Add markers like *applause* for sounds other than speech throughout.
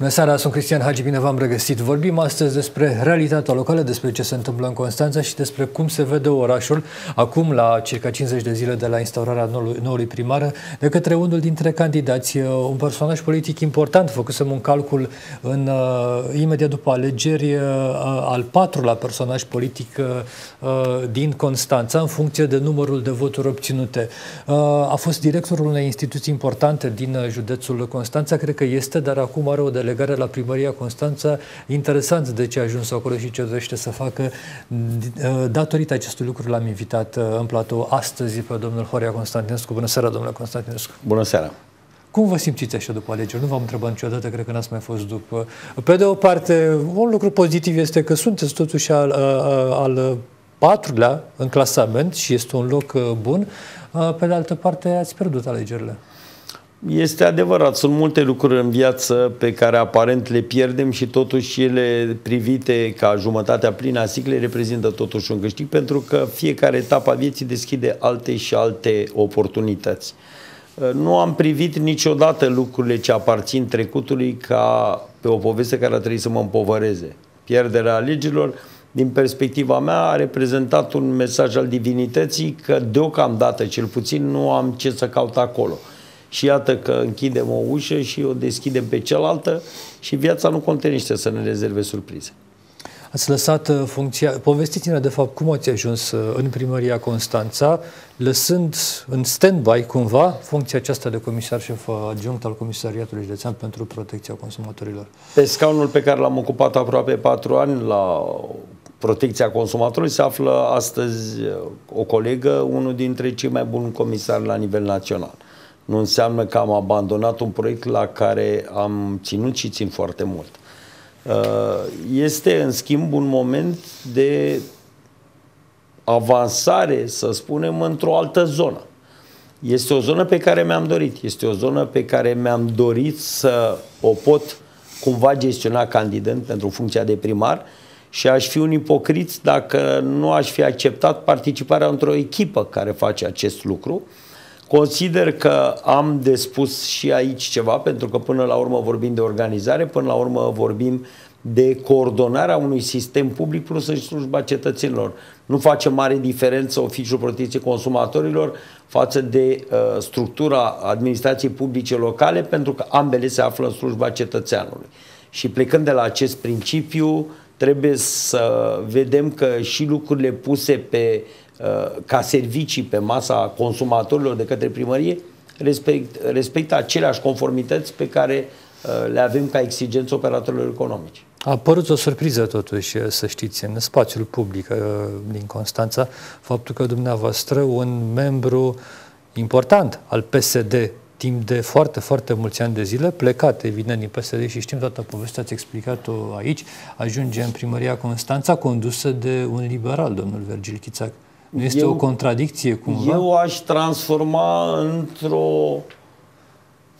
Bună seara, sunt Cristian Hagi, bine v-am regăsit. Vorbim astăzi despre realitatea locală, despre ce se întâmplă în Constanța și despre cum se vede orașul acum, la circa 50 de zile de la instaurarea noului, noului primar, de către unul dintre candidați, uh, un personaj politic important. Făcusem un calcul în, uh, imediat după alegeri uh, al patrulea personaj politic din Constanța, în funcție de numărul de voturi obținute. A fost directorul unei instituții importante din județul Constanța, cred că este, dar acum are o delegare la primăria Constanța. Interesant de ce a ajuns acolo și ce dorește să facă. Datorită acestui lucru l-am invitat uh, în platou astăzi pe domnul Horia Constantinescu. Bună seara, domnule Constantinescu. Bună seara. Cum vă simțiți așa după alegeri? Nu v-am întrebat niciodată, cred că n-ați mai fost după. Pe de o parte, un lucru pozitiv este că sunteți totuși al, al, al patrulea în clasament și este un loc uh, bun. Uh, pe de altă parte, ați pierdut alegerile. Este adevărat, sunt multe lucruri în viață pe care aparent le pierdem și totuși ele privite ca jumătatea plină a siclei reprezintă totuși un câștig pentru că fiecare etapă a vieții deschide alte și alte oportunități. Nu am privit niciodată lucrurile ce aparțin trecutului ca pe o poveste care a trebuit să mă împovăreze. Pierderea alegerilor, din perspectiva mea, a reprezentat un mesaj al divinității că deocamdată, cel puțin, nu am ce să caut acolo și iată că închidem o ușă și o deschidem pe cealaltă și viața nu contenește să ne rezerve surprize. Ați lăsat uh, funcția... Povestiți-ne, de fapt, cum ați ajuns uh, în primăria Constanța, lăsând în stand-by, cumva, funcția aceasta de comisar șef adjunct al Comisariatului Județean pentru Protecția Consumatorilor. Pe scaunul pe care l-am ocupat aproape patru ani la protecția consumatorului se află astăzi uh, o colegă, unul dintre cei mai buni comisari la nivel național nu înseamnă că am abandonat un proiect la care am ținut și țin foarte mult. Uh, este, în schimb, un moment de avansare, să spunem, într-o altă zonă. Este o zonă pe care mi-am dorit. Este o zonă pe care mi-am dorit să o pot cumva gestiona candidând pentru funcția de primar și aș fi un ipocrit dacă nu aș fi acceptat participarea într-o echipă care face acest lucru. Uh, Consider că am de spus și aici ceva, pentru că până la urmă vorbim de organizare, până la urmă vorbim de coordonarea unui sistem public plus în slujba cetățenilor. Nu face mare diferență oficiul protecției consumatorilor față de uh, structura administrației publice locale, pentru că ambele se află în slujba cetățeanului. Și plecând de la acest principiu, trebuie să vedem că și lucrurile puse pe Uh, ca servicii pe masa consumatorilor de către primărie respect, respectă aceleași conformități pe care uh, le avem ca exigență operatorilor economici. A apărut o surpriză totuși, să știți, în spațiul public uh, din Constanța, faptul că dumneavoastră, un membru important al PSD timp de foarte, foarte mulți ani de zile, plecat, evident, din PSD și știm toată povestea, ați explicat-o aici, ajunge în primăria Constanța, condusă de un liberal, domnul Virgil Chițac. Nu este eu, o contradicție cumva? Eu aș transforma într-o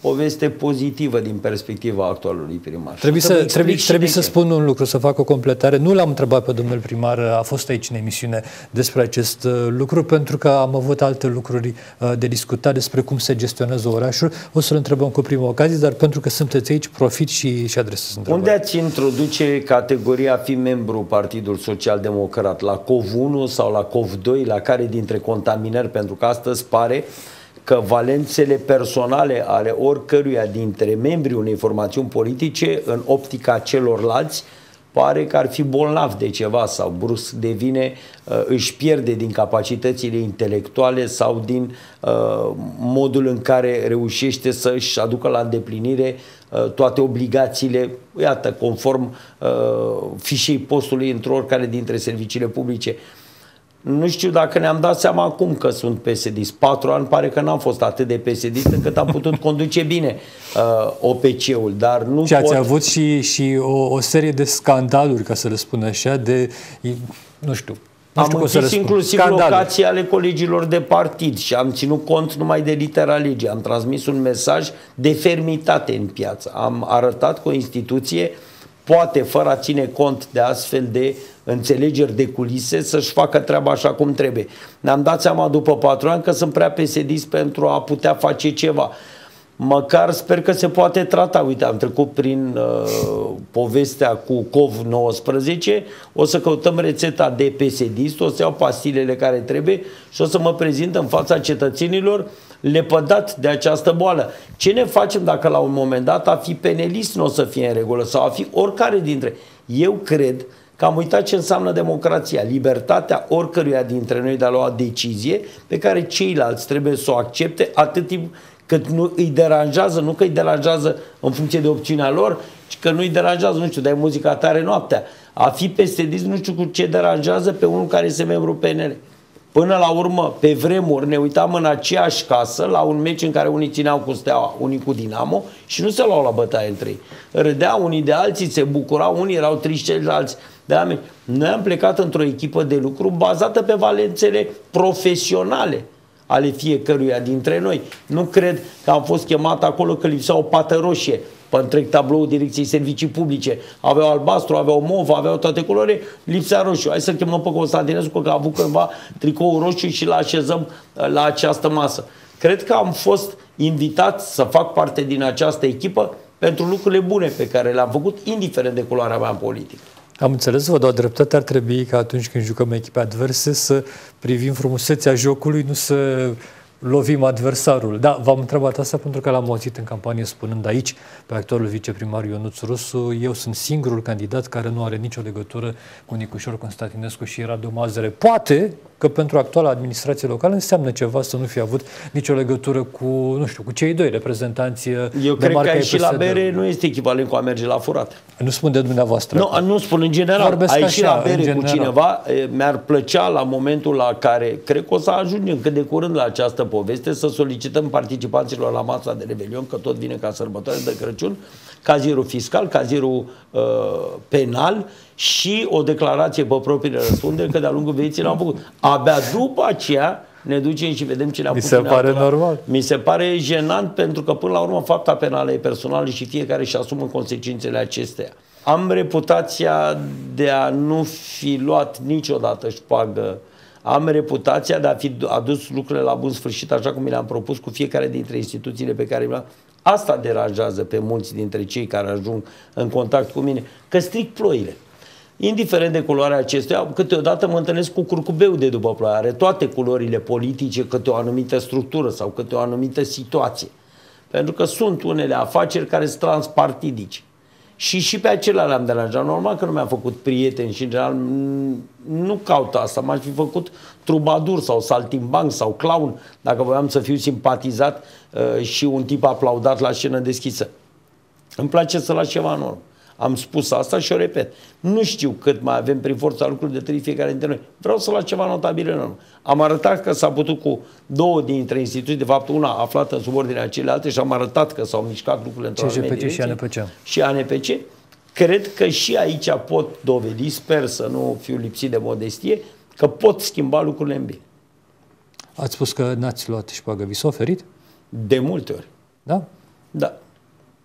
poveste pozitivă din perspectiva actualului primar. Trebuie, să, trebuie, trebuie să spun un lucru, să fac o completare. Nu l-am întrebat pe domnul primar, a fost aici în emisiune despre acest uh, lucru, pentru că am avut alte lucruri uh, de discutat despre cum se gestionează orașul. O să-l întrebăm cu prima ocazie, dar pentru că sunteți aici, profit și, și adresez întrebări. Unde ați introduce categoria fi membru Partidul Social Democrat? La COV 1 sau la COV 2? La care dintre contaminări? Pentru că astăzi pare că valențele personale ale oricăruia dintre membrii unei formațiuni politice în optica celorlalți pare că ar fi bolnav de ceva sau brusc devine, uh, își pierde din capacitățile intelectuale sau din uh, modul în care reușește să își aducă la îndeplinire uh, toate obligațiile, iată, conform fișei postului într-o oricare dintre serviciile publice. Nu știu dacă ne-am dat seama acum că sunt psd Patru ani pare că n-am fost atât de psd încât am putut *laughs* conduce bine uh, OPC-ul, dar nu Și pot... ați avut și, și o, o serie de scandaluri, ca să le spun așa, de, nu știu, nu am închis inclusiv Scandale. locații ale colegilor de partid și am ținut cont numai de litera legii. Am transmis un mesaj de fermitate în piață. Am arătat că o instituție poate, fără a ține cont de astfel de înțelegeri de culise, să-și facă treaba așa cum trebuie. Ne-am dat seama după patru ani că sunt prea pesedist pentru a putea face ceva. măcar sper că se poate trata. Uite, am trecut prin uh, povestea cu COV-19, o să căutăm rețeta de psd o să iau pastilele care trebuie și o să mă prezint în fața cetățenilor lepădat de această boală. Ce ne facem dacă la un moment dat a fi penelist nu o să fie în regulă sau a fi oricare dintre... Eu cred că am uitat ce înseamnă democrația, libertatea oricăruia dintre noi de a lua decizie pe care ceilalți trebuie să o accepte atât timp cât nu îi deranjează, nu că îi deranjează în funcție de opțiunea lor, ci că nu îi deranjează, nu știu, dai muzica tare noaptea. A fi peste nu știu cu ce deranjează pe unul care este membru PNL. Până la urmă, pe vremuri, ne uitam în aceeași casă la un meci în care unii țineau cu Steaua, unii cu Dinamo și nu se luau la bătaie între ei. Râdeau unii de alții, se bucurau, unii erau triști ceilalți de la Noi am plecat într-o echipă de lucru bazată pe valențele profesionale ale fiecăruia dintre noi. Nu cred că am fost chemat acolo că lipsea o pată roșie pe întreg tabloul Direcției Servicii Publice. Aveau albastru, aveau mov, aveau toate culorile, lipsea roșu. Hai să chemăm pe Constantinescu că a avut cândva tricoul roșu și l așezăm uh, la această masă. Cred că am fost invitat să fac parte din această echipă pentru lucrurile bune pe care le-am făcut, indiferent de culoarea mea politică. Am înțeles, vă dau dreptate, ar trebui ca atunci când jucăm echipe adverse să privim frumusețea jocului, nu să lovim adversarul. Da, v-am întrebat asta pentru că l-am auzit în campanie spunând aici, pe actualul viceprimar Ionuț Rusu, eu sunt singurul candidat care nu are nicio legătură cu Nicușor Constantinescu și Radu Mazăre. Poate că pentru actuala administrație locală înseamnă ceva să nu fi avut nicio legătură cu, nu știu, cu cei doi reprezentanți Eu de cred că și la bere nu este echivalent cu a merge la furat. Nu spun de dumneavoastră. Nu, nu spun în general. Vorbesc ai și la bere cu cineva, mi-ar plăcea la momentul la care, cred că o să ajungem cât de curând la această poveste, să solicităm participanților la masa de revelion, că tot vine ca sărbătoare de Crăciun, cazierul fiscal, cazierul uh, penal și o declarație pe propriile răspundere că de-a lungul vieții l-am făcut. Abia după aceea ne ducem și vedem ce ne-a Mi se pare altora. normal. Mi se pare jenant pentru că până la urmă fapta penală e personală și fiecare își asumă consecințele acesteia. Am reputația de a nu fi luat niciodată șpagă am reputația de a fi adus lucrurile la bun sfârșit așa cum mi le-am propus cu fiecare dintre instituțiile pe care le-am Asta deranjează pe mulți dintre cei care ajung în contact cu mine, că stric ploile. Indiferent de culoarea acestuia, câteodată mă întâlnesc cu curcubeu de după ploaie. Are toate culorile politice, câte o anumită structură sau câte o anumită situație. Pentru că sunt unele afaceri care sunt transpartidice. Și și pe acelea le-am deranjat. Normal că nu mi-am făcut prieteni și în general nu caut asta. M-aș fi făcut trubadur sau saltimbanc sau clown dacă voiam să fiu simpatizat uh, și un tip aplaudat la scenă deschisă. Îmi place să las ceva în urmă. Am spus asta și o repet. Nu știu cât mai avem prin forța lucruri de trăi fiecare dintre noi. Vreau să las ceva notabil în urmă. Am arătat că s-a putut cu două dintre instituții, de fapt una aflată în subordinea celelalte și am arătat că s-au mișcat lucrurile într-o CJPC și ANPC. Și ANPC. Cred că și aici pot dovedi, sper să nu fiu lipsit de modestie, că pot schimba lucrurile în bine. Ați spus că n-ați luat șpagă. Vi s-a oferit? De multe ori. Da? Da.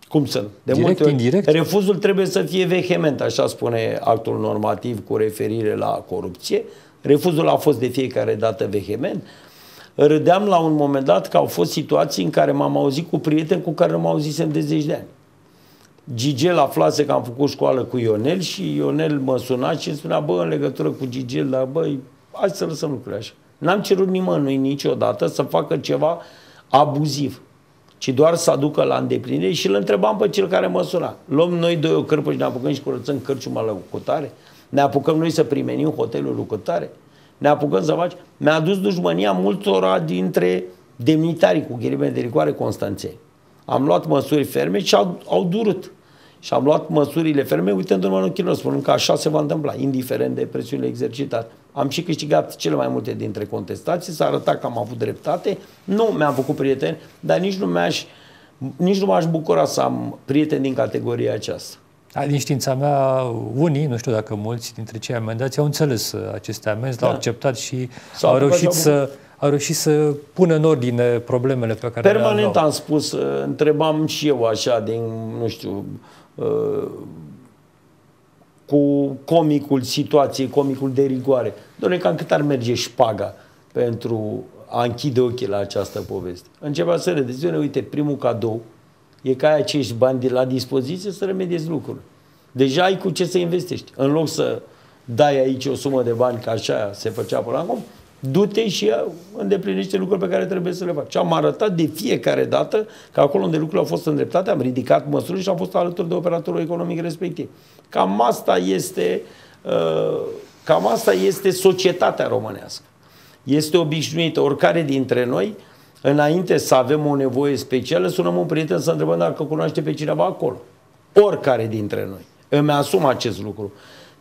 Cum să De Direct, multe ori, indirect? refuzul trebuie să fie vehement, așa spune actul normativ cu referire la corupție. Refuzul a fost de fiecare dată vehement. Râdeam la un moment dat că au fost situații în care m-am auzit cu prieteni cu care nu m auzisem de zeci de ani. Gigel aflase că am făcut școală cu Ionel și Ionel mă suna și îmi spunea, bă, în legătură cu Gigel, dar băi, hai să lăsăm lucrurile așa. N-am cerut nimănui niciodată să facă ceva abuziv ci doar să aducă la îndeplinire și îl întrebam pe cel care mă suna. Luăm noi doi o cârpă și ne apucăm și curățăm cărciuma la lucrătare? Ne apucăm noi să primenim hotelul lucrătare? Ne apucăm să faci? Mi-a adus dușmânia multora dintre demnitarii cu ghilimele de rigoare Constanței. Am luat măsuri ferme și au, au durut. Și am luat măsurile ferme uitându-mă în ochii lor, spunând că așa se va întâmpla, indiferent de presiunile exercitate. Am și câștigat cele mai multe dintre contestații, s-a arătat că am avut dreptate, nu mi-am făcut prieteni, dar nici nu, mi-aș, nici nu m-aș bucura să am prieteni din categoria aceasta. Din știința mea, unii, nu știu dacă mulți dintre cei amendați au înțeles aceste amenzi, da. l-au acceptat și S-au au reușit să au reușit să pună în ordine problemele pe care Permanent le am spus, întrebam și eu așa din, nu știu, uh, cu comicul situației, comicul de rigoare. Doamne, cam cât ar merge șpaga pentru a închide ochii la această poveste. Începea să râdeți. Uite, primul cadou e ca ai acești bani de la dispoziție să remediezi lucruri. Deja ai cu ce să investești. În loc să dai aici o sumă de bani, ca așa se făcea până acum, du-te și îndeplinește lucruri pe care trebuie să le faci. Și am arătat de fiecare dată că acolo unde lucrurile au fost îndreptate, am ridicat măsuri și am fost alături de operatorul economic respectiv. Cam asta este, uh, cam asta este societatea românească. Este obișnuită. Oricare dintre noi, înainte să avem o nevoie specială, sunăm un prieten să întrebăm dacă cunoaște pe cineva acolo. Oricare dintre noi. Îmi asum acest lucru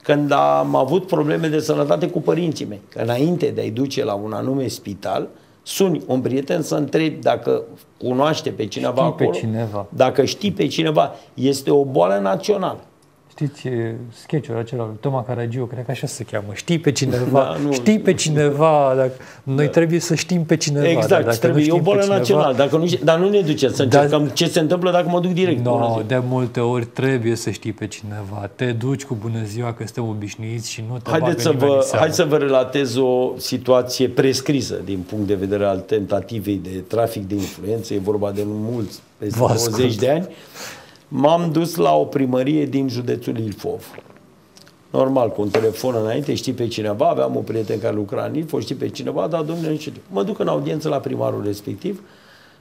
când am avut probleme de sănătate cu părinții mei. Că înainte de a-i duce la un anume spital, suni un prieten să întrebi dacă cunoaște pe cineva știi acolo, pe cineva. dacă știi pe cineva. Este o boală națională. Știți sketch-ul acela lui Toma Caragiu, cred că așa se cheamă. Știi pe cineva, Da, nu. știi pe cineva, dacă, noi trebuie să știm pe cineva. dar Exact, dacă trebuie. nu E o știm pe boală cineva- națională. Dacă nu, dar nu ne duce să Da. încercăm ce se întâmplă dacă mă duc direct. Bună No, ziua. de multe ori trebuie să știi pe cineva. Te duci cu bună ziua că suntem obișnuiți și nu te Haideți să, bagă nimeni vă, în seamă. hai să vă relatez o situație prescrisă din punct de vedere al tentativei de trafic de influență. E vorba de mulți, peste Vă ascult. 20 de ani. M-am dus la o primărie din județul Ilfov. Normal, cu un telefon înainte, știi pe cineva, aveam un prieten care lucra în Ilfov, știi pe cineva, dar domnule, nu știu. Mă duc în audiență la primarul respectiv,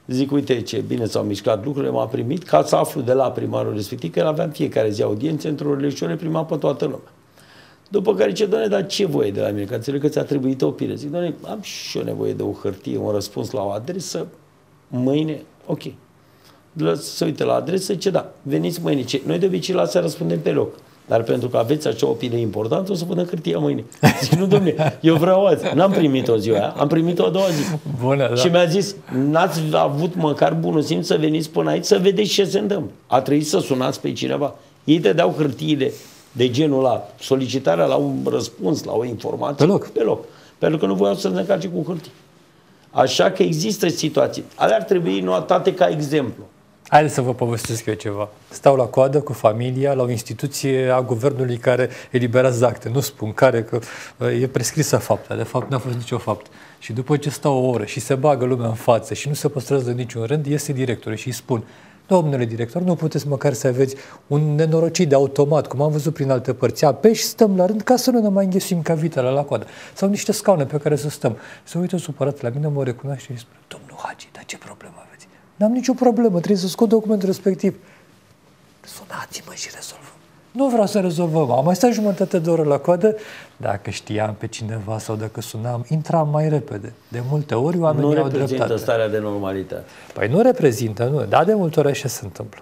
zic, uite ce bine s-au mișcat lucrurile, m-a primit, ca să aflu de la primarul respectiv, că el avea în fiecare zi audiențe, într-o leșoare prima pe toată lumea. După care ce, doamne, dar ce voie de la mine? Că înțeleg că ți-a trebuit o pire. Zic, doamne, am și eu nevoie de o hârtie, un răspuns la o adresă, mâine, ok. Lă- Să uite la adresă, ce da, veniți mâine. Ce? Noi de obicei la seara răspundem pe loc. Dar pentru că aveți acea opinie importantă, o să pună hârtia mâine. Zic, nu, domnule, eu vreau azi. N-am primit-o ziua aia, am primit-o a doua zi. Bună, da. Și mi-a zis, n-ați avut măcar bunul simț să veniți până aici să vedeți ce se întâmplă. A trebuit să sunați pe cineva. Ei te dau hârtiile de genul la solicitarea la un răspuns, la o informație. Pe loc. Pe loc. Pentru că nu voiau să ne carce cu hârtii. Așa că există situații. Alea ar trebui notate ca exemplu. Haideți să vă povestesc eu ceva. Stau la coadă cu familia la o instituție a guvernului care eliberează acte. Nu spun care, că uh, e prescrisă fapta. De fapt, n-a fost nicio fapt. Și după ce stau o oră și se bagă lumea în față și nu se păstrează niciun rând, iese directorul și îi spun Domnule director, nu puteți măcar să aveți un nenorocit de automat, cum am văzut prin alte părți, apeși și stăm la rând ca să nu ne mai înghesuim ca vitele la coadă. Sau niște scaune pe care să stăm. Se uită supărat la mine, mă recunoaște și spune, domnul Hagi, dar ce problemă aveți? N-am nicio problemă, trebuie să scot documentul respectiv. Sunați-mă și rezolvăm. Nu vreau să rezolvăm. Am mai stat jumătate de oră la coadă. Dacă știam pe cineva sau dacă sunam, intram mai repede. De multe ori oamenii Nu au reprezintă dreptate. starea de normalitate. Păi nu reprezintă, nu. Dar de multe ori așa se întâmplă.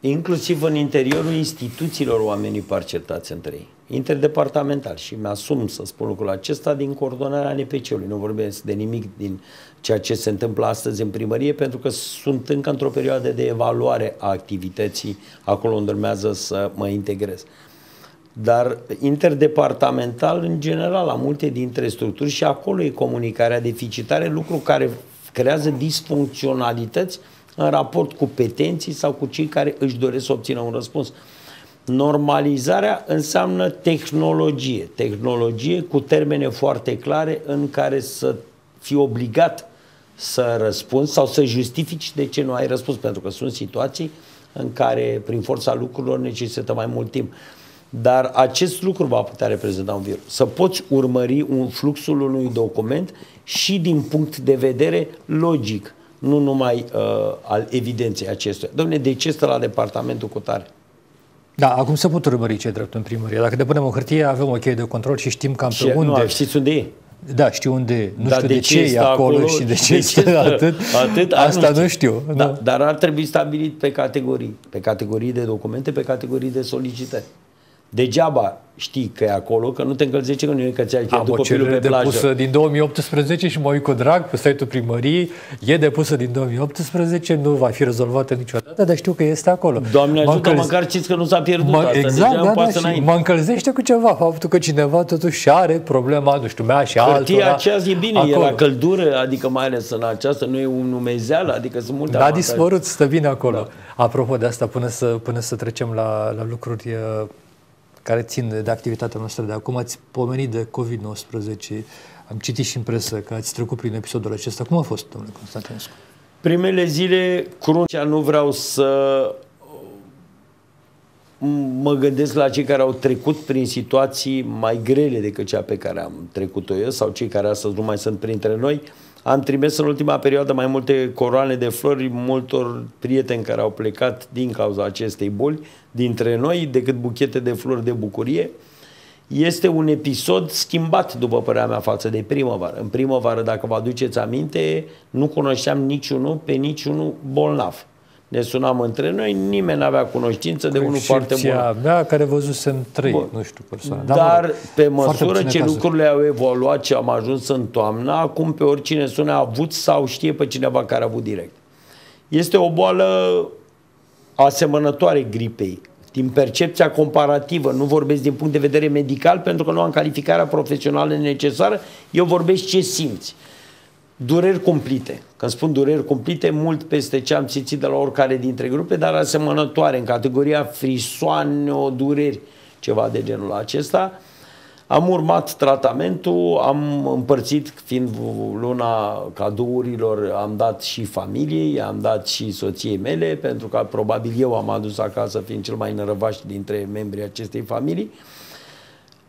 Inclusiv în interiorul instituțiilor oamenii par certați între ei. Interdepartamental. Și mi-asum să spun lucrul acesta din coordonarea NPC-ului. Nu vorbesc de nimic din ceea ce se întâmplă astăzi în primărie, pentru că sunt încă într-o perioadă de evaluare a activității acolo unde urmează să mă integrez. Dar interdepartamental, în general, la multe dintre structuri și acolo e comunicarea deficitare, lucru care creează disfuncționalități în raport cu petenții sau cu cei care își doresc să obțină un răspuns. Normalizarea înseamnă tehnologie. Tehnologie cu termene foarte clare în care să fii obligat să răspunzi sau să justifici de ce nu ai răspuns, pentru că sunt situații în care, prin forța lucrurilor, necesită mai mult timp. Dar acest lucru va putea reprezenta un virus. Să poți urmări un fluxul unui document și din punct de vedere logic, nu numai uh, al evidenței acestuia. Domne, de ce stă la departamentul cu tare? Da, acum se pot urmări ce drept în primărie. Dacă depunem o hârtie, avem o cheie de control și știm cam Și, pe unde. Nu, știți unde e? Da, știu unde e. Nu Dar știu de de, ce ce e stă acolo, acolo și de și ce, de ce stă stă atât. atât? Asta Nu nu știu. știu. Da, nu. dar ar trebui stabilit pe categorii, pe categorii de documente, pe categorii de solicitări. Degeaba știi că e acolo, că nu te încălzește că nu e că ți-ai Am pierdut o copilul cerere pe plajă. depusă din 2018 și mă uit cu drag pe site-ul primăriei. E depusă din 2018, nu va fi rezolvată niciodată, dar știu că este acolo. Doamne Mă ajută, încălz- măcar știți că nu s-a pierdut Mă, asta. exact, Deja da, un da, pas și înainte. mă încălzește cu ceva, faptul că cineva totuși are problema, nu știu, mea și Hârtia altora. aceea e bine, e acolo. la căldură, adică mai ales în aceasta, nu e un numezeală, adică sunt multe Da, avantaje. dispărut, stă bine acolo. Da. Apropo de asta, până să, până să trecem la, la lucruri uh, care țin de, de activitatea noastră de acum, ați pomenit de COVID-19, am citit și în presă că ați trecut prin episodul acesta. Cum a fost, domnule Constantinescu? Primele zile, cruncea, nu vreau să mă gândesc la cei care au trecut prin situații mai grele decât cea pe care am trecut-o eu sau cei care astăzi nu mai sunt printre noi. Am trimis în ultima perioadă mai multe coroane de flori multor prieteni care au plecat din cauza acestei boli dintre noi decât buchete de flori de bucurie. Este un episod schimbat, după părerea mea, față de primăvară. În primăvară, dacă vă aduceți aminte, nu cunoșteam niciunul pe niciunul bolnav ne sunam între noi, nimeni nu avea cunoștință de unul foarte bun. mea care văzusem trei, bun. nu știu persoane. Dar, Dar pe măsură ce cazuri. lucrurile au evoluat și am ajuns în toamnă, acum pe oricine sună a avut sau știe pe cineva care a avut direct. Este o boală asemănătoare gripei. Din percepția comparativă, nu vorbesc din punct de vedere medical pentru că nu am calificarea profesională necesară, eu vorbesc ce simți dureri cumplite. Când spun dureri cumplite, mult peste ce am simțit de la oricare dintre grupe, dar asemănătoare, în categoria frisoane, o dureri, ceva de genul acesta. Am urmat tratamentul, am împărțit, fiind luna cadourilor, am dat și familiei, am dat și soției mele, pentru că probabil eu am adus acasă, fiind cel mai nărăvaș dintre membrii acestei familii.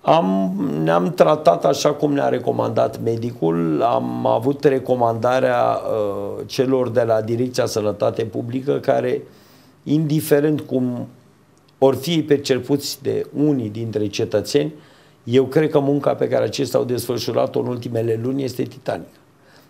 Am, ne-am tratat așa cum ne-a recomandat medicul, am avut recomandarea uh, celor de la Direcția Sănătate Publică care, indiferent cum or fi percepuți de unii dintre cetățeni, eu cred că munca pe care acestea au desfășurat-o în ultimele luni este titanică.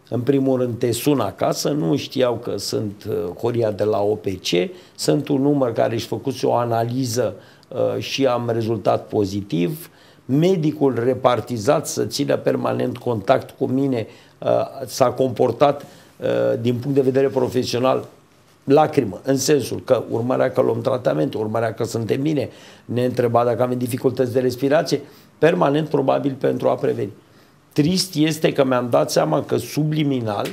În primul rând te sun acasă, nu știau că sunt uh, Horia de la OPC, sunt un număr care își făcuse o analiză uh, și am rezultat pozitiv, medicul repartizat să țină permanent contact cu mine uh, s-a comportat uh, din punct de vedere profesional lacrimă, în sensul că urmărea că luăm tratament, urmărea că suntem bine, ne întreba dacă avem dificultăți de respirație, permanent probabil pentru a preveni. Trist este că mi-am dat seama că subliminal,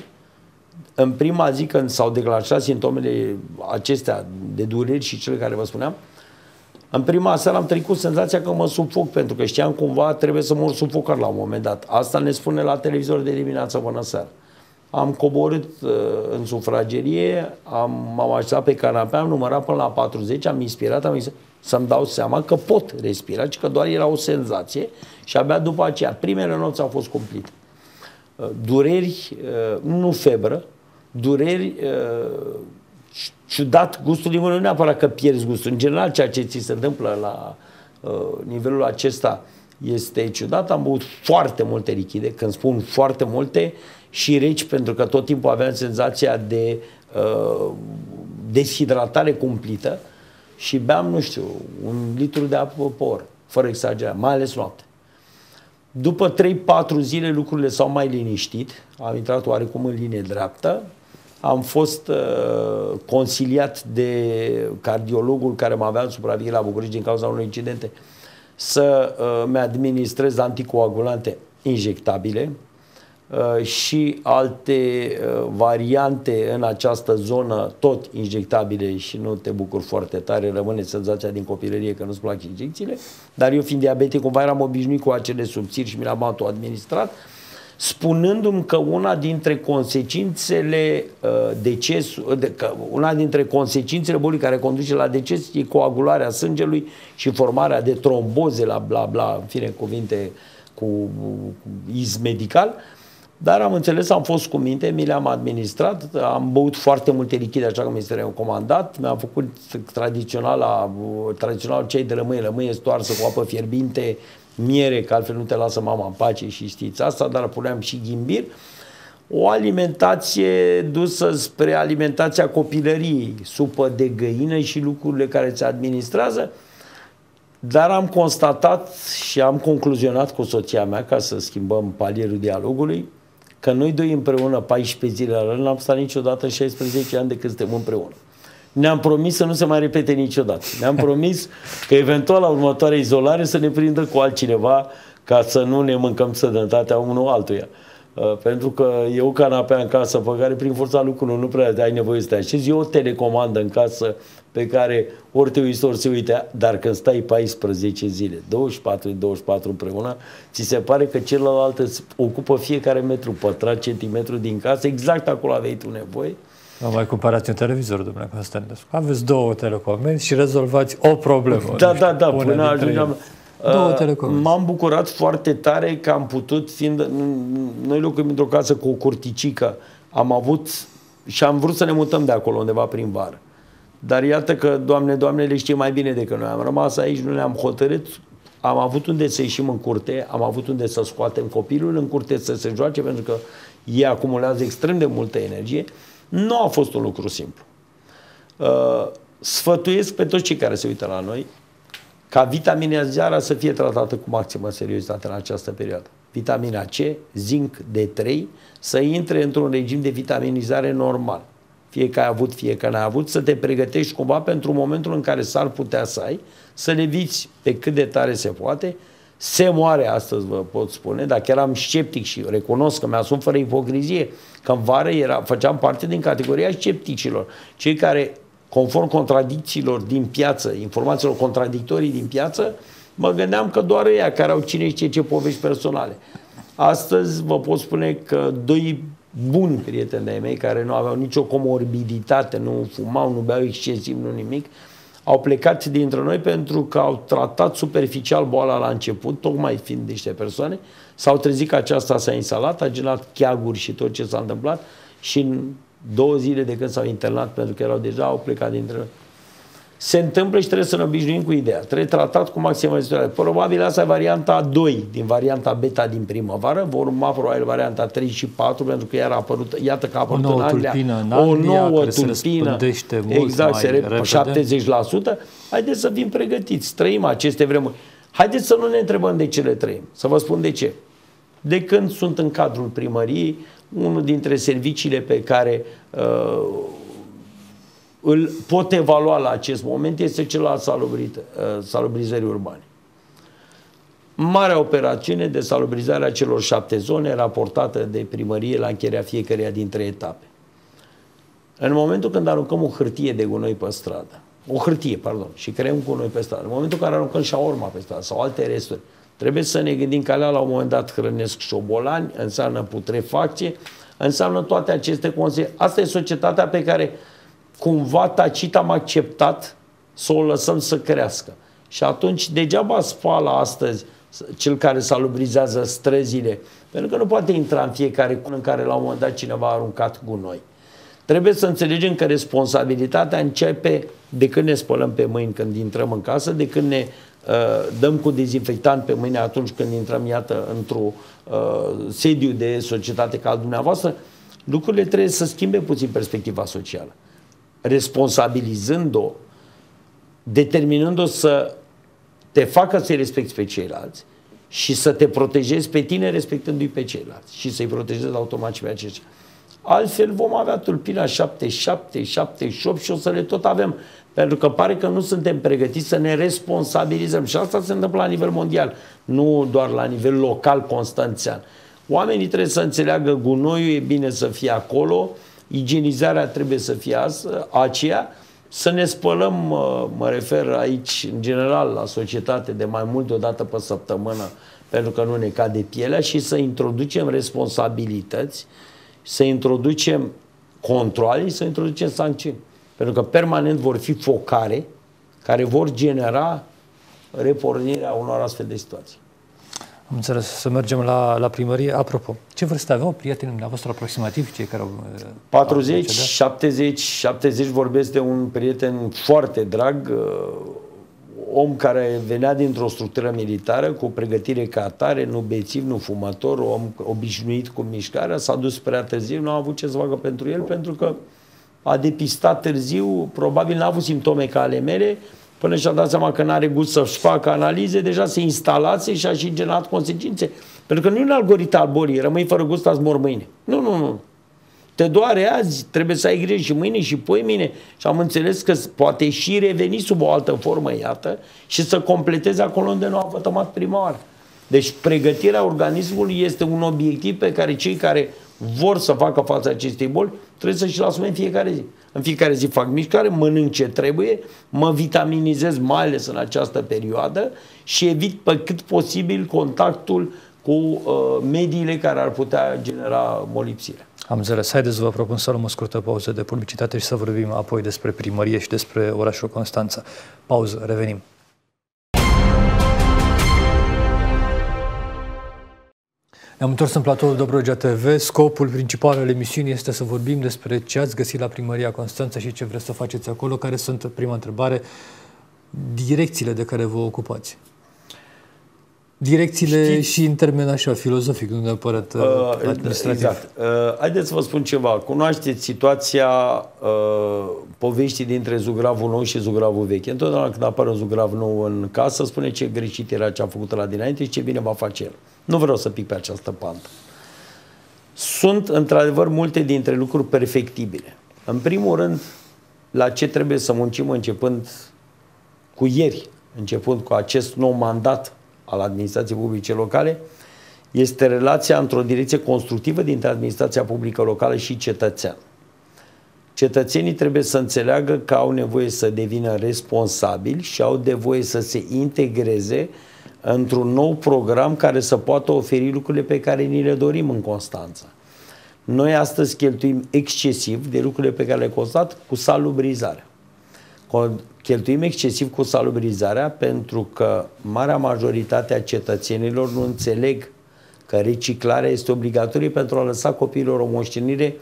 în prima zi când s-au declanșat simptomele acestea de dureri și cele care vă spuneam, în prima seară am trecut senzația că mă sufoc, pentru că știam cumva trebuie să mor sufocat la un moment dat. Asta ne spune la televizor de dimineață până seara. Am coborât uh, în sufragerie, am, m-am așezat pe canapea, am numărat până la 40, am inspirat, am zis să-mi dau seama că pot respira, ci că doar era o senzație și abia după aceea, primele nopți au fost cumplite. Uh, dureri, uh, nu febră, dureri uh, ciudat gustul limonului, nu neapărat că pierzi gustul. În general, ceea ce ți se întâmplă la uh, nivelul acesta este ciudat. Am băut foarte multe lichide, când spun foarte multe, și reci, pentru că tot timpul aveam senzația de uh, deshidratare cumplită și beam, nu știu, un litru de apă pe oră, fără exagerare, mai ales noapte. După 3-4 zile lucrurile s-au mai liniștit, am intrat oarecum în linie dreaptă, am fost uh, consiliat de cardiologul care mă avea în supraveghere la București din cauza unui incidente să uh, mi-administrez anticoagulante injectabile uh, și alte uh, variante în această zonă, tot injectabile și nu te bucur foarte tare, rămâne senzația din copilărie că nu-ți plac injecțiile, dar eu fiind diabetic, cumva eram obișnuit cu acele subțiri și mi le-am administrat spunându-mi că una dintre consecințele uh, deces, uh, de, că una dintre consecințele bolii care conduce la deces e coagularea sângelui și formarea de tromboze la bla bla, în fine cuvinte cu, cu iz medical. Dar am înțeles, am fost cu minte, mi le-am administrat, am băut foarte multe lichide, așa cum este recomandat, mi-am făcut tradițional, tradițional cei de lămâie, lămâie stoarsă cu apă fierbinte, miere, că altfel nu te lasă mama în pace și știți asta, dar puneam și ghimbir. O alimentație dusă spre alimentația copilăriei, supă de găină și lucrurile care se administrează, dar am constatat și am concluzionat cu soția mea, ca să schimbăm palierul dialogului, că noi doi împreună 14 zile la rând n-am stat niciodată în 16 ani de când suntem împreună ne-am promis să nu se mai repete niciodată. Ne-am *laughs* promis că eventual la următoarea izolare să ne prindă cu altcineva ca să nu ne mâncăm sănătatea unul altuia. Uh, pentru că e o canapea în casă pe care prin forța lucrurilor nu prea ai nevoie să te așezi. E o telecomandă în casă pe care ori te uiți, ori se uite, dar când stai 14 zile, 24 24 împreună, ți se pare că celălalt îți ocupă fiecare metru pătrat, centimetru din casă, exact acolo aveai tu nevoie Vă mai cumpărați un televizor, domnule Constantinescu. Aveți două telecomenzi și rezolvați o problemă. Da, da, da, până ajungeam... Două telecomenzi. M-am bucurat foarte tare că am putut, fiind... Noi locuim într-o casă cu o curticică. Am avut și am vrut să ne mutăm de acolo undeva prin vară. Dar iată că, Doamne, Doamne, le știe mai bine decât noi. Am rămas aici, nu ne-am hotărât, am avut unde să ieșim în curte, am avut unde să scoatem copilul în curte să se joace, pentru că ei acumulează extrem de multă energie. Nu a fost un lucru simplu. Uh, sfătuiesc pe toți cei care se uită la noi ca vitamina Z să fie tratată cu maximă seriozitate în această perioadă. Vitamina C, zinc D3, să intre într-un regim de vitaminizare normal. Fie că ai avut, fie că n-ai avut, să te pregătești cumva pentru momentul în care s-ar putea să ai, să le viți pe cât de tare se poate. Se moare astăzi, vă pot spune, dacă eram sceptic și recunosc că mi-asum fără ipocrizie, că în vară era, făceam parte din categoria scepticilor. Cei care, conform contradicțiilor din piață, informațiilor contradictorii din piață, mă gândeam că doar ăia care au cine știe ce povești personale. Astăzi vă pot spune că doi buni prieteni de mei care nu aveau nicio comorbiditate, nu fumau, nu beau excesiv, nu nimic, au plecat dintre noi pentru că au tratat superficial boala la început, tocmai fiind niște persoane, s-au trezit că aceasta s-a instalat, a generat cheaguri și tot ce s-a întâmplat și în două zile de când s-au internat, pentru că erau deja, au plecat dintre noi se întâmplă și trebuie să ne obișnuim cu ideea. Trebuie tratat cu maximă vizibilitate. Probabil asta e varianta 2 din varianta beta din primăvară. Vor urma probabil varianta 3 și 4 pentru că iar a apărut, iată că a apărut o nouă în Anglia, tulpină în Anglia, o nouă care tulpină. Se mult exact, mai se repede. 70%. Haideți să fim pregătiți. Trăim aceste vremuri. Haideți să nu ne întrebăm de ce le trăim. Să vă spun de ce. De când sunt în cadrul primăriei, unul dintre serviciile pe care uh, îl pot evalua la acest moment este cel al uh, salubrizării urbane. Marea operațiune de salubrizare a celor șapte zone raportată de primărie la încheierea fiecăreia dintre etape. În momentul când aruncăm o hârtie de gunoi pe stradă, o hârtie, pardon, și creăm gunoi pe stradă, în momentul în care aruncăm șaorma pe stradă sau alte resturi, trebuie să ne gândim că alea la un moment dat hrănesc șobolani, înseamnă putrefacție, înseamnă toate aceste consecințe. Asta e societatea pe care cumva tacit am acceptat să o lăsăm să crească. Și atunci degeaba spală astăzi cel care salubrizează străzile, pentru că nu poate intra în fiecare în care la un moment dat cineva a aruncat gunoi. Trebuie să înțelegem că responsabilitatea începe de când ne spălăm pe mâini când intrăm în casă, de când ne uh, dăm cu dezinfectant pe mâini atunci când intrăm, iată, într-o uh, sediu de societate ca dumneavoastră, lucrurile trebuie să schimbe puțin perspectiva socială responsabilizând-o, determinând-o să te facă să-i respecti pe ceilalți și să te protejezi pe tine respectându-i pe ceilalți și să-i protejezi automat și pe aceștia. Altfel vom avea tulpina 77, 78 și o să le tot avem. Pentru că pare că nu suntem pregătiți să ne responsabilizăm. Și asta se întâmplă la nivel mondial, nu doar la nivel local constanțian. Oamenii trebuie să înțeleagă gunoiul, e bine să fie acolo, igienizarea trebuie să fie aceea, să ne spălăm, mă refer aici în general la societate de mai mult de o dată pe săptămână, pentru că nu ne cade pielea și să introducem responsabilități, să introducem controle, să introducem sancțiuni. Pentru că permanent vor fi focare care vor genera repornirea unor astfel de situații. Am înțeles, să mergem la, la primărie. Apropo, ce vârstă aveau prietenii dumneavoastră aproximativ, cei care au... 40, 70, 70 vorbesc de un prieten foarte drag, uh, om care venea dintr-o structură militară cu pregătire ca atare, nu bețiv, nu fumător, om obișnuit cu mișcarea, s-a dus prea târziu, nu a avut ce să facă pentru el, pentru că a depistat târziu, probabil n-a avut simptome ca ale mele, Până și-a dat seama că n-are gust să-și facă analize, deja se instalase și a și generat consecințe. Pentru că nu e un algoritm al bolii, rămâi fără gust, azi mor mâine. Nu, nu, nu. Te doare azi, trebuie să ai grijă și mâine și poi mine. Și am înțeles că poate și reveni sub o altă formă, iată, și să completeze acolo unde nu a vătămat prima oară. Deci pregătirea organismului este un obiectiv pe care cei care vor să facă față acestei boli trebuie să-și asume în fiecare zi. În fiecare zi fac mișcare, mănânc ce trebuie, mă vitaminizez mai ales în această perioadă și evit pe cât posibil contactul cu uh, mediile care ar putea genera molipsire. Am înțeles. Haideți să vă propun să luăm o scurtă pauză de publicitate și să vorbim apoi despre primărie și despre orașul Constanța. Pauză, revenim. Ne-am întors în platoul Dobrogea TV. Scopul principal al emisiunii este să vorbim despre ce ați găsit la Primăria Constanța și ce vreți să faceți acolo, care sunt, prima întrebare, direcțiile de care vă ocupați. Direcțiile Știți? și în termen așa filozofic, nu neapărat uh, uh administrativ. Exact. Uh, haideți să vă spun ceva. Cunoașteți situația uh, poveștii dintre Zugravul nou și Zugravul vechi. Întotdeauna când apare un Zugrav nou în casă, spune ce greșit era ce a făcut la dinainte și ce bine va face el. Nu vreau să pic pe această pantă. Sunt, într-adevăr, multe dintre lucruri perfectibile. În primul rând, la ce trebuie să muncim începând cu ieri, începând cu acest nou mandat al administrației publice locale, este relația într-o direcție constructivă dintre administrația publică locală și cetățean. Cetățenii trebuie să înțeleagă că au nevoie să devină responsabili și au nevoie să se integreze într-un nou program care să poată oferi lucrurile pe care ni le dorim în Constanța. Noi astăzi cheltuim excesiv de lucrurile pe care le constat cu salubrizarea. Cheltuim excesiv cu salubrizarea pentru că marea majoritate a cetățenilor nu înțeleg că reciclarea este obligatorie pentru a lăsa copiilor o moștenire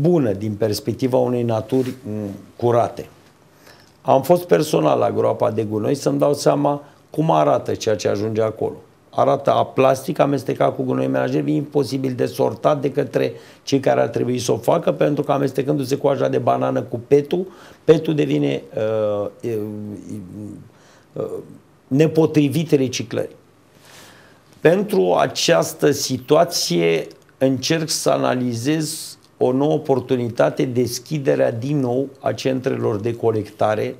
bună din perspectiva unei naturi mm, curate. Am fost personal la groapa de gunoi să-mi dau seama cum arată ceea ce ajunge acolo. Arată a plastic amestecat cu gunoi menajer, imposibil de sortat de către cei care ar trebui să o facă, pentru că amestecându-se cu aja de banană cu petul, petul devine uh, uh, uh, nepotrivit reciclării. Pentru această situație încerc să analizez o nouă oportunitate, deschiderea din nou a centrelor de colectare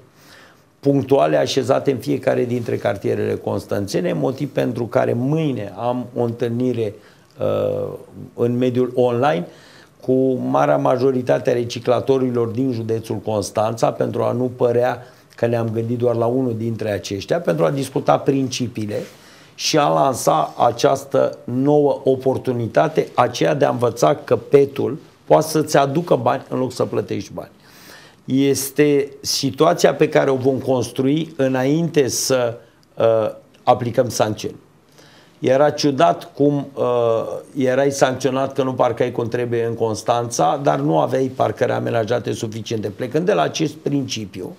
punctuale așezate în fiecare dintre cartierele constanțene, motiv pentru care mâine am o întâlnire uh, în mediul online cu marea majoritate a reciclatorilor din județul Constanța pentru a nu părea că ne-am gândit doar la unul dintre aceștia, pentru a discuta principiile și a lansa această nouă oportunitate, aceea de a învăța că petul poate să-ți aducă bani în loc să plătești bani este situația pe care o vom construi înainte să uh, aplicăm sancțiuni. Era ciudat cum uh, erai sancționat că nu parcai cum trebuie în Constanța, dar nu aveai parcări amenajate suficiente. Plecând de la acest principiu,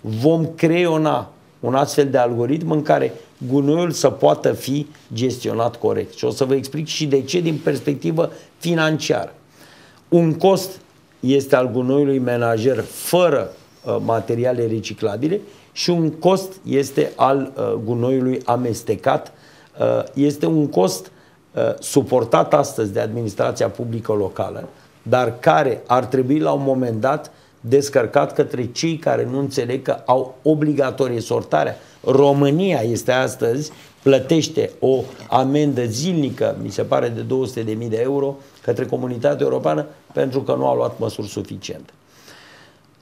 vom creiona un astfel de algoritm în care gunoiul să poată fi gestionat corect. Și o să vă explic și de ce din perspectivă financiară. Un cost este al gunoiului menajer fără uh, materiale reciclabile și un cost este al uh, gunoiului amestecat. Uh, este un cost uh, suportat astăzi de administrația publică locală, dar care ar trebui la un moment dat descărcat către cei care nu înțeleg că au obligatorie sortarea. România este astăzi, plătește o amendă zilnică, mi se pare de 200.000 de euro, către comunitatea europeană pentru că nu a luat măsuri suficiente.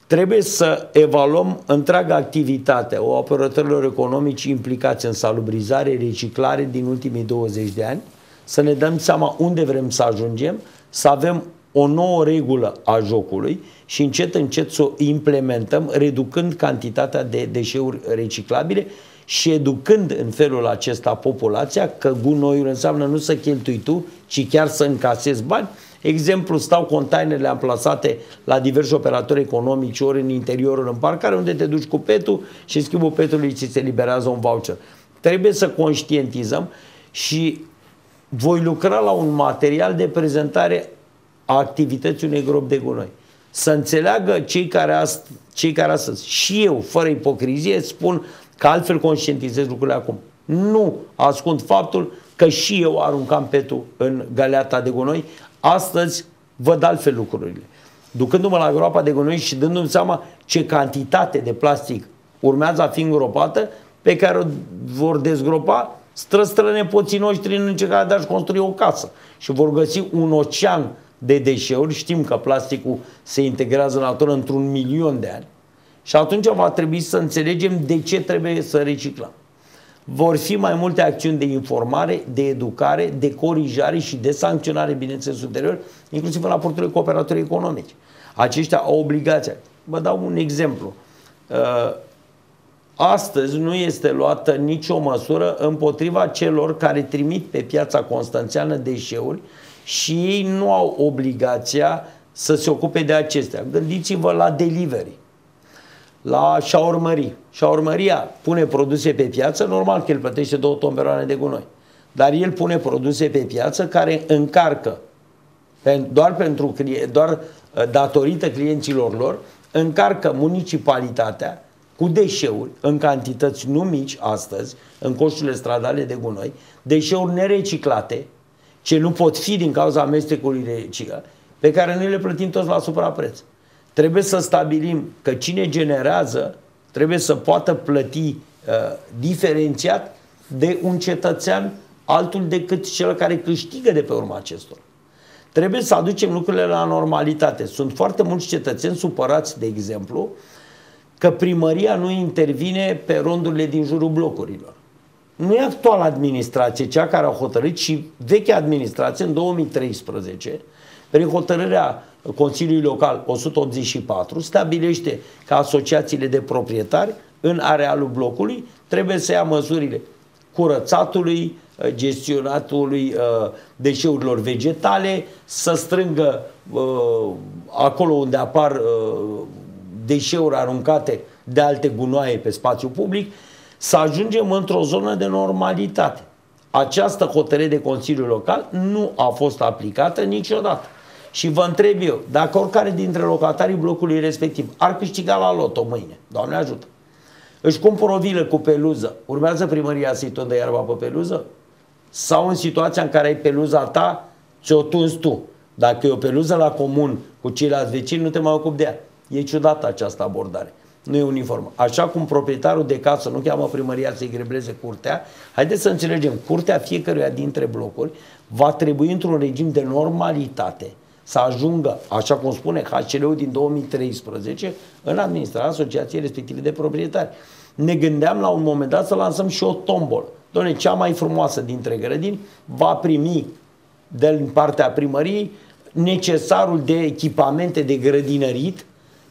Trebuie să evaluăm întreaga activitate a operatorilor economici implicați în salubrizare, reciclare din ultimii 20 de ani, să ne dăm seama unde vrem să ajungem, să avem o nouă regulă a jocului și încet, încet să o implementăm, reducând cantitatea de deșeuri reciclabile și educând în felul acesta populația că gunoiul înseamnă nu să cheltui tu, ci chiar să încasezi bani. Exemplu, stau containerele amplasate la diversi operatori economici, ori în interiorul în parcare, unde te duci cu petul și în schimbul petului ți se liberează un voucher. Trebuie să conștientizăm și voi lucra la un material de prezentare a activității unei gropi de gunoi. Să înțeleagă cei care, ast- cei care astăzi, și eu, fără ipocrizie, spun că altfel conștientizez lucrurile acum. Nu ascund faptul că și eu aruncam petul în galeata de gunoi. Astăzi văd altfel lucrurile. Ducându-mă la groapa de gunoi și dându-mi seama ce cantitate de plastic urmează a fi îngropată, pe care o vor dezgropa străstră nepoții noștri în încercarea de a-și construi o casă. Și vor găsi un ocean de deșeuri. Știm că plasticul se integrează în natură într-un milion de ani. Și atunci va trebui să înțelegem de ce trebuie să reciclăm. Vor fi mai multe acțiuni de informare, de educare, de corijare și de sancționare, bineînțeles, ulterior, inclusiv în raporturile cu operatorii economici. Aceștia au obligația. Vă dau un exemplu. Uh, astăzi nu este luată nicio măsură împotriva celor care trimit pe piața constanțeană deșeuri și ei nu au obligația să se ocupe de acestea. Gândiți-vă la delivery la șaurmării. Șaurmăria pune produse pe piață, normal că el plătește două tomberoane de gunoi. Dar el pune produse pe piață care încarcă doar, pentru, doar uh, datorită clienților lor, încarcă municipalitatea cu deșeuri în cantități nu mici astăzi, în coșurile stradale de gunoi, deșeuri nereciclate, ce nu pot fi din cauza amestecului de cică, pe care noi le plătim toți la suprapreț. Trebuie să stabilim că cine generează trebuie să poată plăti uh, diferențiat de un cetățean altul decât cel care câștigă de pe urma acestor. Trebuie să aducem lucrurile la normalitate. Sunt foarte mulți cetățeni supărați, de exemplu, că primăria nu intervine pe rondurile din jurul blocurilor. Nu e actuala administrație cea care a hotărât și vechea administrație în 2013, prin hotărârea Consiliului Local 184 stabilește că asociațiile de proprietari în arealul blocului trebuie să ia măsurile curățatului, uh, gestionatului uh, deșeurilor vegetale, să strângă uh, acolo unde apar deșeuri aruncate de alte gunoaie pe spațiu public, să ajungem într-o zonă de normalitate. Această hotărâre de Consiliu Local nu a fost aplicată niciodată. Și vă întreb eu, dacă oricare dintre locatarii blocului respectiv ar câștiga la loto mâine, Doamne ajută, își cumpără o vilă cu peluză, urmează primăria să-i tundă iarba pe peluză? Sau în situația în care ai peluza ta, ți-o tunzi tu. Dacă e o peluză la comun cu ceilalți vecini, nu te mai ocupi de ea. E ciudată această abordare. Nu e uniformă. Așa cum proprietarul de casă nu cheamă primăria să-i grebleze curtea, haideți să înțelegem, curtea fiecăruia dintre blocuri va trebui într-un regim de normalitate să ajungă, așa cum spune HCL-ul din 2013, în administrarea asociației respective de proprietari. Ne gândeam la un moment dat să lansăm și o tombolă. Doamne, cea mai frumoasă dintre grădini va primi din partea primăriei necesarul de echipamente de grădinărit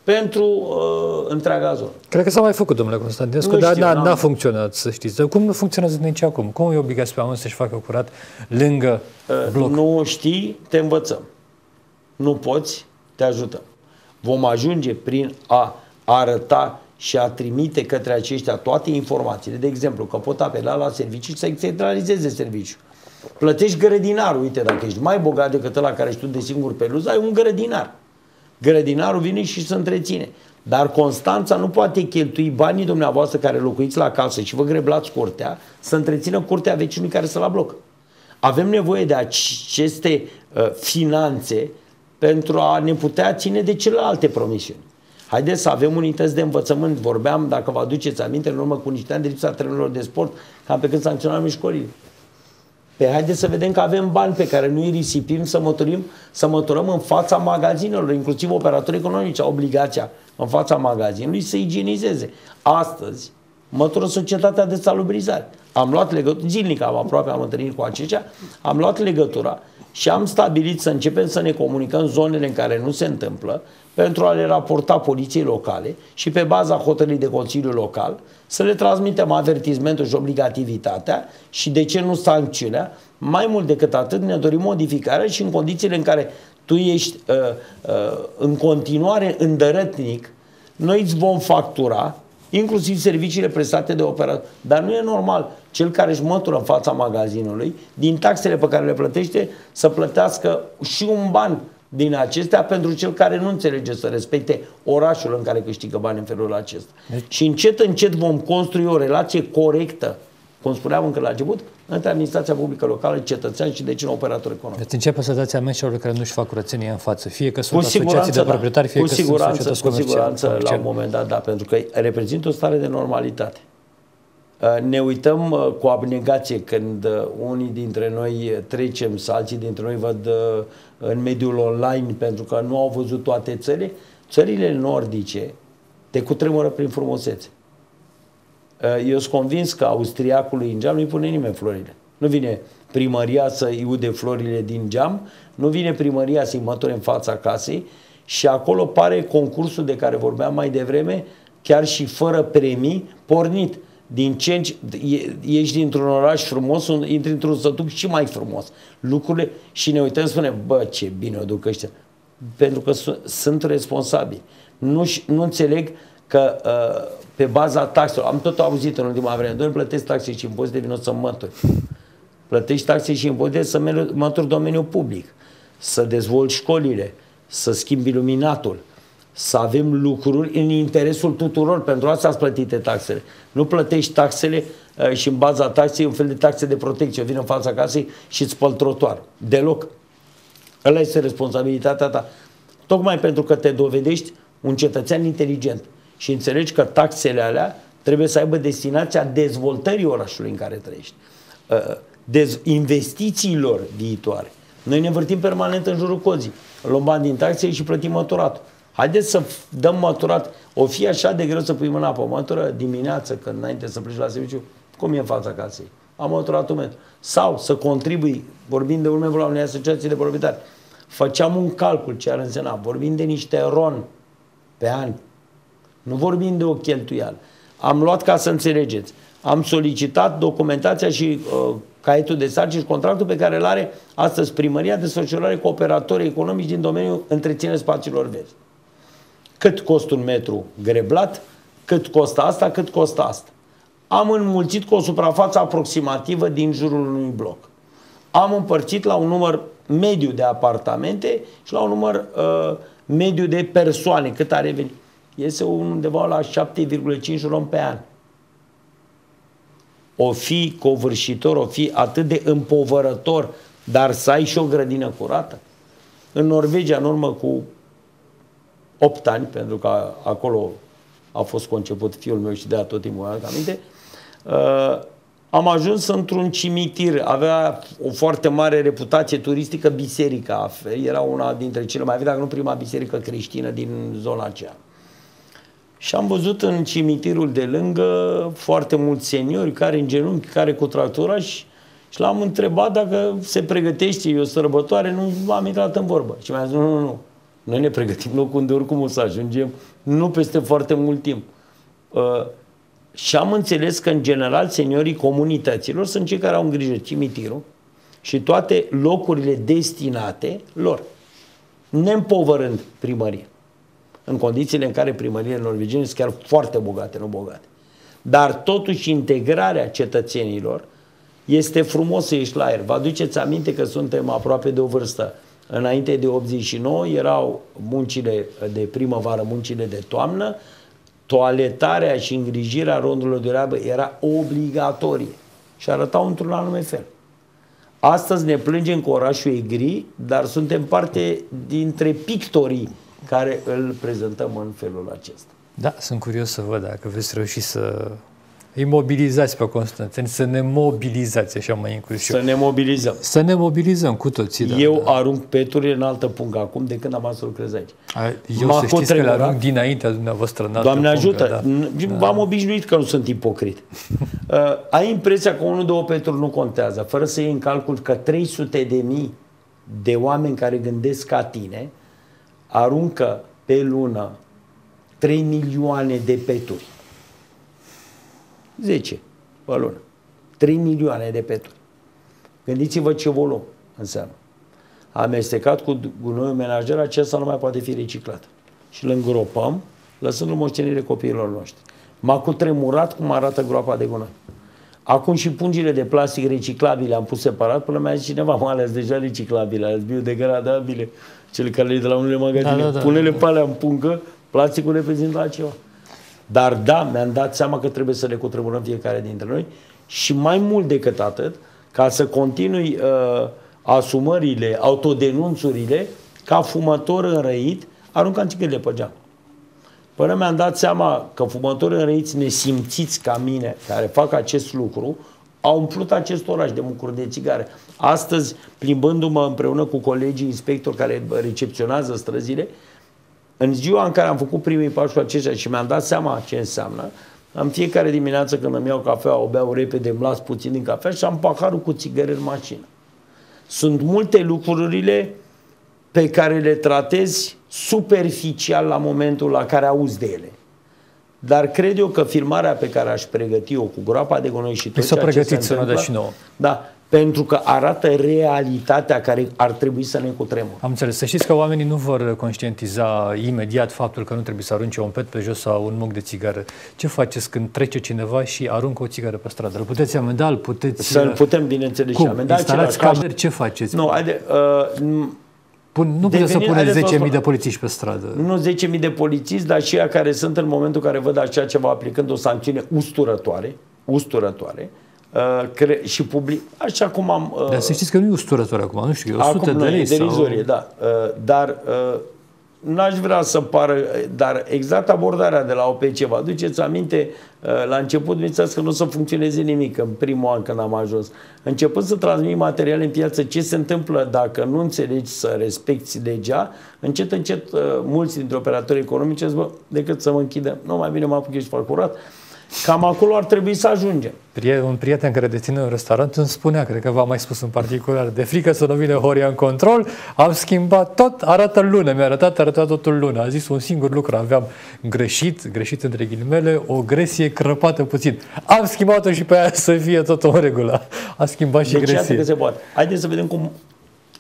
pentru uh, întreaga zonă. Cred că s-a mai făcut, domnule Constantinescu, dar n-a, n-a funcționat, să știți. Cum nu funcționează nici acum? Cum e obligați pe oameni să-și facă curat lângă uh, bloc? Nu știi, te învățăm nu poți, te ajutăm. Vom ajunge prin a arăta și a trimite către aceștia toate informațiile. De exemplu, că pot apela la servicii să centralizeze serviciul. Plătești grădinarul. Uite, dacă ești mai bogat decât ăla care ești tu de singur pe luz, ai un grădinar. Grădinarul vine și se întreține. Dar Constanța nu poate cheltui banii dumneavoastră care locuiți la casă și vă greblați curtea să întrețină curtea vecinului care să la bloc. Avem nevoie de aceste uh, finanțe pentru a ne putea ține de celelalte promisiuni. Haideți să avem unități de învățământ. Vorbeam, dacă vă aduceți aminte, în urmă cu niște ani de lipsa trenurilor de sport, cam pe când sancționam școlile. Pe haideți să vedem că avem bani pe care nu îi risipim să măturim, să măturăm în fața magazinelor, inclusiv operatorii economici au obligația în fața magazinului să igienizeze. Astăzi, mătură societatea de salubrizare. Am luat legătură, zilnic am aproape am întâlnit cu aceștia, am luat legătura și am stabilit să începem să ne comunicăm zonele în care nu se întâmplă pentru a le raporta poliției locale și pe baza hotărârii de Consiliu Local să le transmitem avertizmentul și obligativitatea și de ce nu sancțiunea. Mai mult decât atât ne dorim modificarea și în condițiile în care tu ești uh, uh, în continuare îndărătnic, noi îți vom factura inclusiv serviciile prestate de operator. Dar nu e normal cel care își mătură în fața magazinului, din taxele pe care le plătește, să plătească și un ban din acestea pentru cel care nu înțelege să respecte orașul în care câștigă bani în felul acesta. Deci... Și încet, încet vom construi o relație corectă, cum spuneam încă la început, între administrația publică locală, cetățean și deci un operator economic. Deci începe să dați amenzi celor care nu-și fac curățenie în față, fie că sunt cu asociații de proprietari, fie cu că siguranță, sunt Cu siguranță, la un moment dat, da, pentru că reprezintă o stare de normalitate. Uh, ne uităm uh, cu abnegație când uh, unii dintre noi trecem, sau alții dintre noi văd în mediul online pentru că nu au văzut toate țările. Țările nordice te cutremură prin frumusețe. Uh, eu sunt convins că austriacului în geam nu-i pune nimeni florile. Nu vine primăria să iude florile din geam, nu vine primăria să-i măture în fața casei și acolo pare concursul de care vorbeam mai devreme, chiar și fără premii, pornit din ce ești dintr-un oraș frumos, intri într-un sătuc și mai frumos. Lucrurile și ne uităm spune, bă, ce bine o duc ăștia. Pentru că sunt responsabili. Nu, nu înțeleg că uh, pe baza taxelor, am tot auzit în ultima vreme, doar plătesc taxe și impozite, vin să mături. Plătești taxe și impozite să mături domeniul public, să dezvolți școlile, să schimbi iluminatul, să avem lucruri în interesul tuturor. Pentru asta ați plătite taxele. Nu plătești taxele uh, și în baza taxei un fel de taxe de protecție. Vin în fața casei și îți spăl trotuar. Deloc. Ăla este responsabilitatea ta. Tocmai pentru că te dovedești un cetățean inteligent și înțelegi că taxele alea trebuie să aibă destinația dezvoltării orașului în care trăiești. Uh, dez- investițiilor viitoare. Noi ne vârtim permanent în jurul cozii. Luăm bani din taxe și plătim măturat. Haideți să dăm măturat. O fi așa de greu să pui mâna pe mătură dimineață, când înainte să pleci la serviciu, cum e în fața casei? Am măturat un metru. Sau să contribui, vorbind de un membru la unei asociații de proprietari, făceam un calcul ce ar însemna, vorbim de niște ron pe ani, nu vorbim de o cheltuială. Am luat ca să înțelegeți. Am solicitat documentația și uh, caietul de sarcini și contractul pe care îl are astăzi primăria de socialare cu operatorii economici din domeniul întreținerii spațiilor verzi. Cât costă un metru greblat, cât costă asta, cât costă asta. Am înmulțit cu o suprafață aproximativă din jurul unui bloc. Am împărțit la un număr mediu de apartamente și la un număr uh, mediu de persoane, cât are venit. Iese undeva la 7,5 rom pe an. O fi covârșitor, o fi atât de împovărător, dar să ai și o grădină curată. În Norvegia, în urmă cu 8 ani, pentru că acolo a fost conceput fiul meu și de a tot timpul am aminte, uh, am ajuns într-un cimitir, avea o foarte mare reputație turistică biserica, era una dintre cele mai vechi, dacă nu prima biserică creștină din zona aceea. Și am văzut în cimitirul de lângă foarte mulți seniori care în genunchi, care cu tractora și, și l-am întrebat dacă se pregătește, e o sărbătoare, nu am intrat în vorbă. Și mi-a zis, nu, nu, nu, noi ne pregătim locul unde oricum o să ajungem, nu peste foarte mult timp. Uh, și am înțeles că, în general, seniorii comunităților sunt cei care au în grijă cimitirul și toate locurile destinate lor, neîmpovărând primăria. În condițiile în care primăriile norvegiene sunt chiar foarte bogate, nu bogate. Dar totuși integrarea cetățenilor este frumos să ieși la aer. Vă aduceți aminte că suntem aproape de o vârstă Înainte de 89 erau muncile de primăvară, muncile de toamnă, toaletarea și îngrijirea rondurilor de rabă era obligatorie și arătau într-un anume fel. Astăzi ne plângem că orașul e gri, dar suntem parte dintre pictorii care îl prezentăm în felul acesta. Da, sunt curios să văd dacă veți reuși să îi mobilizați pe Constantin, să ne mobilizați, așa mai inclus. Să ne mobilizăm. Să ne mobilizăm cu toții. Da, eu da. arunc peturile în altă pungă acum de când am ajuns să lucrez aici. A, eu M-a să știți că le arunc dinaintea dumneavoastră în altă Doamne pungă, ajută. Da. V-am da. obișnuit că nu sunt ipocrit. *laughs* uh, ai impresia că unul, două peturi nu contează, fără să iei în calcul că 300 de mii de oameni care gândesc ca tine aruncă pe lună 3 milioane de peturi. 10 pe lună. 3 milioane de peturi. Gândiți-vă ce volum înseamnă. Amestecat cu gunoiul menajer, acesta nu mai poate fi reciclat. Și îl îngropăm, lăsând-l moștenire copiilor noștri. M-a cutremurat cum arată groapa de gunoi. Acum și pungile de plastic reciclabile am pus separat, până mi-a zis cineva, mă, alea deja reciclabile, alea biodegradabile, cele care le de la unele magazine. Da, da, da. Pune-le pe alea în pungă, plasticul reprezintă altceva. Dar da, mi-am dat seama că trebuie să le cutremurăm fiecare dintre noi și mai mult decât atât, ca să continui uh, asumările, autodenunțurile, ca fumător înrăit, aruncam țigările pe geam. Până mi-am dat seama că fumători înrăiți nesimțiți ca mine, care fac acest lucru, au umplut acest oraș de mucuri de țigare. Astăzi, plimbându-mă împreună cu colegii inspectori care recepționează străzile, în ziua în care am făcut primii pași cu aceștia și mi-am dat seama ce înseamnă, În fiecare dimineață când îmi iau cafea, o beau repede, îmi las puțin din cafea și am paharul cu țigări în mașină. Sunt multe lucrurile pe care le tratezi superficial la momentul la care auzi de ele. Dar cred eu că filmarea pe care aș pregăti-o cu groapa de gunoi și tot ceea ce se întâmplă, și nouă. Da, pentru că arată realitatea care ar trebui să ne cutremur. Am înțeles. Să știți că oamenii nu vor conștientiza imediat faptul că nu trebuie să arunce un pet pe jos sau un muc de țigară. Ce faceți când trece cineva și aruncă o țigară pe stradă? Îl puteți amenda, îl puteți... Să-l putem, bineînțeles, Cum? și amenda. Instalați camere, ce faceți? Nu, haide, uh, Pun, nu puteți să puneți 10.000 de polițiști pe stradă. Nu 10.000 de polițiști, dar și care sunt în momentul în care văd așa ceva aplicând o sancțiune usturătoare, usturătoare, Uh, cre- și public, așa cum am... Uh, dar să știți că nu e usturător acum, nu știu, e 100 acum, de lei derizorie, sau... da. Uh, dar uh, n-aș vrea să pară, dar exact abordarea de la OPC, vă aduceți aminte, uh, la început mi că nu o să funcționeze nimic în primul an când am ajuns. Începând să transmit materiale în piață, ce se întâmplă dacă nu înțelegi să respecti legea, încet, încet, uh, mulți dintre operatori economici zic, bă, decât să mă închidă, nu, mai bine mă apuc și fac curat, Cam acolo ar trebui să ajungem. Un prieten care deține un restaurant îmi spunea, cred că v-am mai spus în particular, de frică să nu vine Horia în control, am schimbat tot, arată lună, mi-a arătat, arătat totul lună. A zis un singur lucru, aveam greșit, greșit între ghilimele, o gresie crăpată puțin. Am schimbat-o și pe aia să fie tot în regulă. A schimbat și deci, gresie. că se poate. Haideți să vedem cum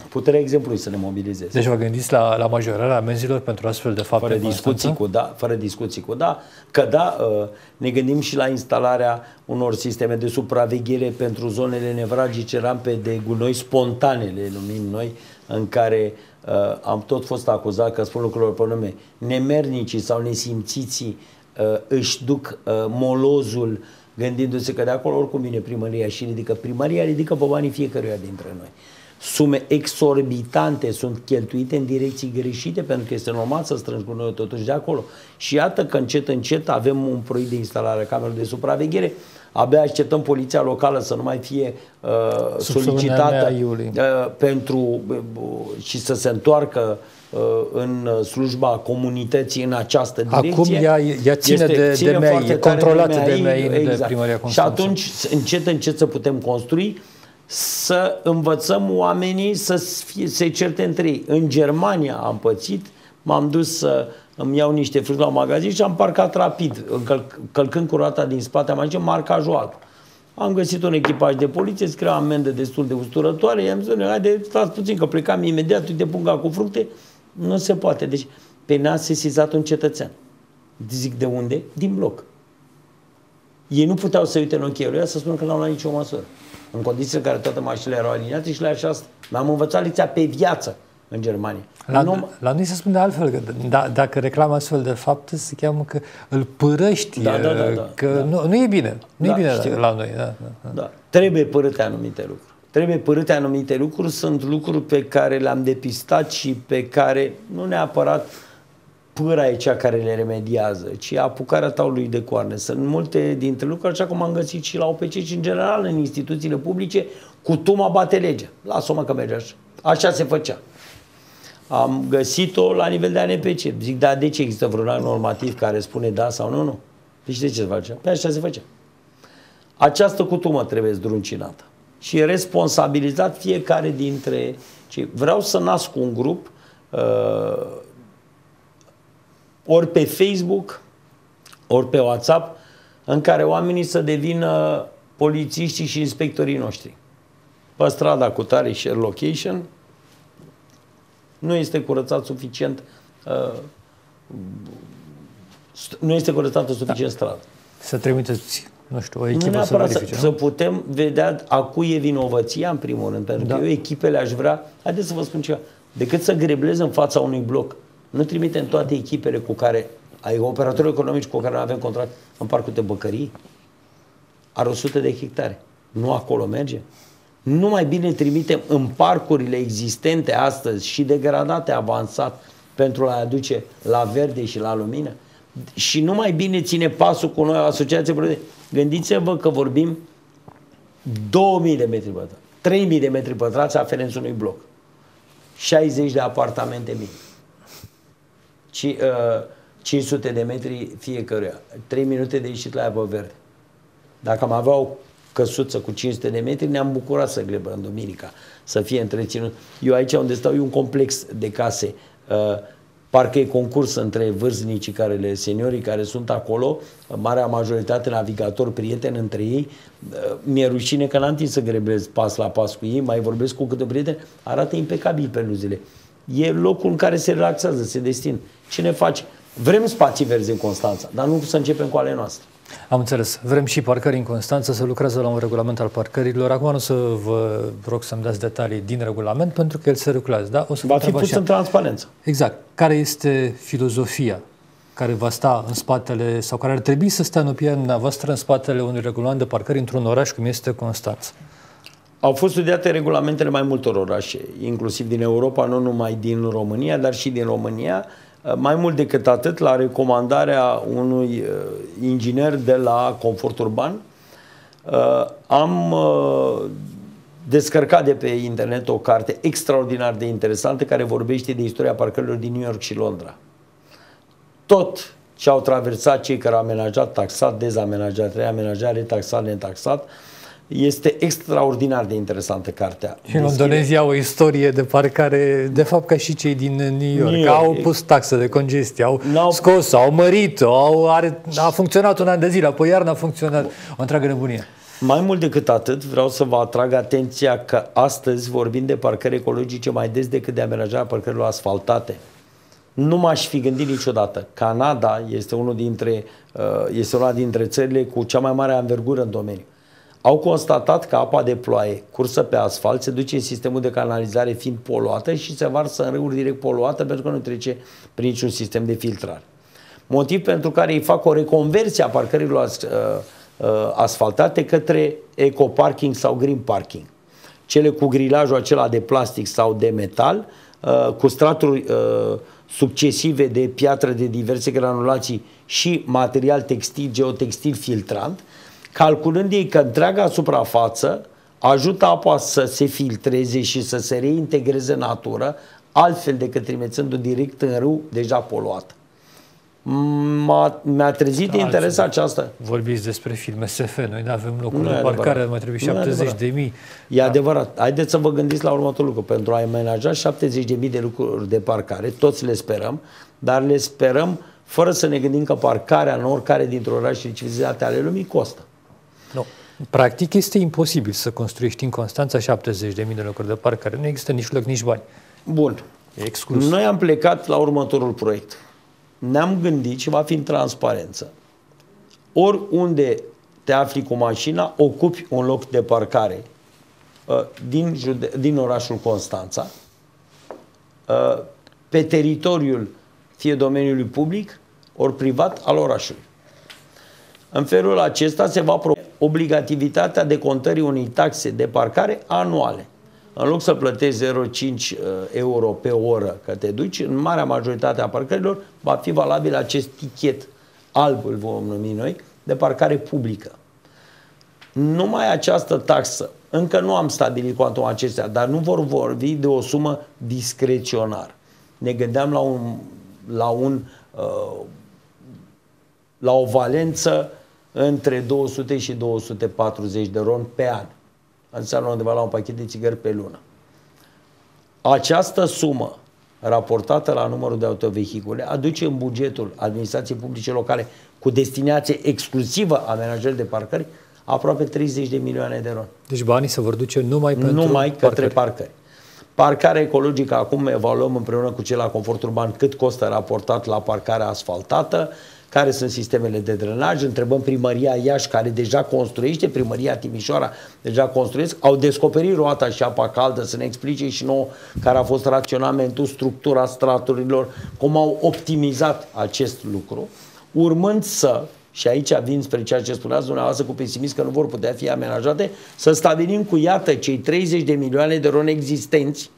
puterea exemplului să ne mobilizeze. Deci vă gândiți la, la majorarea amenzilor pentru astfel de fapte? Fără discuții cu da, fără discuții cu da, că da, uh, ne gândim și la instalarea unor sisteme de supraveghere pentru zonele nevragice, rampe de gunoi spontane, le numim noi, în care uh, am tot fost acuzat că spun lucrurile pe nume, nemernicii sau nesimțiții uh, își duc uh, molozul gândindu-se că de acolo oricum vine primăria și ridică primăria, ridică pe banii fiecăruia dintre noi sume exorbitante sunt cheltuite în direcții greșite pentru că este normal să strângi noi totuși de acolo. Și iată că încet, încet avem un proiect de instalare a camerelor de supraveghere, abia așteptăm poliția locală să nu mai fie uh, solicitată uh, pentru uh, și să se întoarcă uh, în slujba comunității în această direcție. Acum ea, ea ține este, de, ține de MEI, e controlată de MEI, exact. de primăria Constanța. Și atunci încet, încet să putem construi să învățăm oamenii să fie, se certe între ei. În Germania am pățit, m-am dus să îmi iau niște fructe la magazin și am parcat rapid, încălc, călcând cu roata din spate, am zis, marcajul alb. Am găsit un echipaj de poliție, scria amendă destul de usturătoare, i-am zis, haide, stați puțin, că plecam imediat, uite punga cu fructe, nu se poate. Deci, pe ne-a sesizat un cetățean. Zic, de unde? Din bloc. Ei nu puteau să uite în ochii să spună că n-au luat nicio măsură în condițiile în care toate mașinile erau aliniate și le așa mi-am învățat lecția pe viață în Germania. La, nu... la noi se spune de altfel, că da, dacă reclamă astfel de fapte, se cheamă că îl părăști, da, da, da, da, că da. Nu, nu e bine, nu da, e bine știu. la noi. Da, da, da. Trebuie părâte anumite lucruri. Trebuie părâte anumite lucruri, sunt lucruri pe care le-am depistat și pe care nu neapărat uh, pâra e cea care le remediază, ci apucarea taului de coarne. Sunt multe dintre lucruri, așa cum am găsit și la OPC și în general în instituțiile publice, cu tuma bate legea. Lasă-o mă că merge așa. Așa se făcea. Am găsit-o la nivel de ANPC. Zic, da, de ce există vreun act normativ care spune da sau nu? Nu. Deci de ce se face? Pe așa se făcea. Această cutumă trebuie zdruncinată și responsabilizat fiecare dintre cei. Vreau să nasc un grup uh, ori pe Facebook, ori pe WhatsApp, în care oamenii să devină polițiștii și inspectorii noștri. Pe strada cu tare share location, nu este curățat suficient uh, nu este curățată suficient da. stradă. Să trimiteți, nu știu, o echipă nu să verifice. Să, să putem vedea a cui e vinovăția, în primul rând, pentru da. că eu echipele aș vrea, haideți să vă spun ceva, decât să greblez în fața unui bloc nu trimitem toate echipele cu care, ai operatori economici cu care avem contract în parcul de băcării? Are 100 de hectare. Nu acolo merge? Nu mai bine trimitem în parcurile existente astăzi și degradate avansat pentru a aduce la verde și la lumină? Și nu mai bine ține pasul cu noi asociație Produce. Gândiți-vă că vorbim 2000 de metri pătrați, 3000 de metri pătrați aferenți unui bloc, 60 de apartamente mici ci, uh, 500 de metri fiecăruia. 3 minute de ieșit la apă verde. Dacă am avea o căsuță cu 500 de metri, ne-am bucurat să grebă în Duminica, să fie întreținut. Eu aici unde stau e un complex de case. Uh, parcă e concurs între vârstnicii care le, seniorii care sunt acolo, marea majoritate navigatori, prieteni între ei. Uh, mi-e rușine că n-am timp să greblez pas la pas cu ei, mai vorbesc cu câte prieteni, arată impecabil peluzele. E locul în care se relaxează, se destin. Ce ne face? Vrem spații verzi în Constanța, dar nu să începem cu ale noastre. Am înțeles. Vrem și parcări în Constanța, să lucrează la un regulament al parcărilor. Acum nu să vă rog să-mi dați detalii din regulament, pentru că el se reculează. Da? O să va fi pus în transparență. Exact. Care este filozofia care va sta în spatele, sau care ar trebui să stea în opinia dumneavoastră în spatele unui regulament de parcări într-un oraș cum este Constanța? Au fost studiate regulamentele mai multor orașe, inclusiv din Europa, nu numai din România, dar și din România. Mai mult decât atât, la recomandarea unui uh, inginer de la Confort Urban, uh, am uh, descărcat de pe internet o carte extraordinar de interesantă care vorbește de istoria parcărilor din New York și Londra. Tot ce au traversat cei care au amenajat, taxat, dezamenajat, reamenajat, retaxat, netaxat, uh, este extraordinar de interesantă cartea. Și londonezii au o istorie de parcare, de fapt ca și cei din New York, New York. au pus taxe de congestie, au N-au... scos au mărit au, are, a funcționat un an de zile, apoi iarna a funcționat o întreagă nebunie. Mai mult decât atât, vreau să vă atrag atenția că astăzi vorbim de parcări ecologice mai des decât de amenajarea parcărilor asfaltate. Nu m-aș fi gândit niciodată. Canada este, unul dintre, uh, este una dintre țările cu cea mai mare anvergură în domeniu au constatat că apa de ploaie cursă pe asfalt se duce în sistemul de canalizare fiind poluată și se varsă în râuri direct poluată pentru că nu trece prin niciun sistem de filtrare. Motiv pentru care ei fac o reconversie a parcărilor as, uh, uh, asfaltate către ecoparking sau green parking. Cele cu grilajul acela de plastic sau de metal, uh, cu straturi uh, succesive de piatră de diverse granulații și material textil, geotextil filtrant, calculând ei că întreaga suprafață ajută apa să se filtreze și să se reintegreze în natură, altfel decât trimițându direct în râu deja poluat. M-a, mi-a trezit da, interes aceasta. Vorbiți despre filme SF, noi nu avem locuri de parcare, mai trebuie 70 de mii. E da. adevărat. Haideți să vă gândiți la următorul lucru. Pentru a amenaja 70 de mii de lucruri de parcare, toți le sperăm, dar le sperăm fără să ne gândim că parcarea în oricare dintre orașele civilizate ale lumii costă. Nu. Practic este imposibil să construiești în Constanța 70.000 de locuri de parcare. Nu există nici loc, nici bani. Bun. E exclus. Noi am plecat la următorul proiect. Ne-am gândit și va fi în transparență. Oriunde te afli cu mașina, ocupi un loc de parcare uh, din, jude- din orașul Constanța, uh, pe teritoriul fie domeniului public, ori privat al orașului. În felul acesta se va propune obligativitatea de contării unei taxe de parcare anuale. În loc să plătești 0,5 uh, euro pe oră că te duci, în marea majoritate a parcărilor va fi valabil acest tichet alb, îl vom numi noi, de parcare publică. Numai această taxă, încă nu am stabilit cuantum acestea, dar nu vor vorbi de o sumă discreționară. Ne gândeam la un, la un uh, la o valență între 200 și 240 de ron pe an. Înseamnă undeva la un pachet de țigări pe lună. Această sumă raportată la numărul de autovehicule aduce în bugetul administrației publice locale cu destinație exclusivă a amenajării de parcări aproape 30 de milioane de ron. Deci banii se vor duce numai pentru Numai către parcări. parcări. Parcarea ecologică, acum evaluăm împreună cu cei la confort urban cât costă raportat la parcarea asfaltată, care sunt sistemele de drenaj, întrebăm primăria Iași care deja construiește, primăria Timișoara deja construiesc, au descoperit roata și apa caldă să ne explice și nouă care a fost raționamentul, structura straturilor, cum au optimizat acest lucru, urmând să și aici vin spre ceea ce spuneați dumneavoastră cu pesimism că nu vor putea fi amenajate, să stabilim cu iată cei 30 de milioane de ron existenți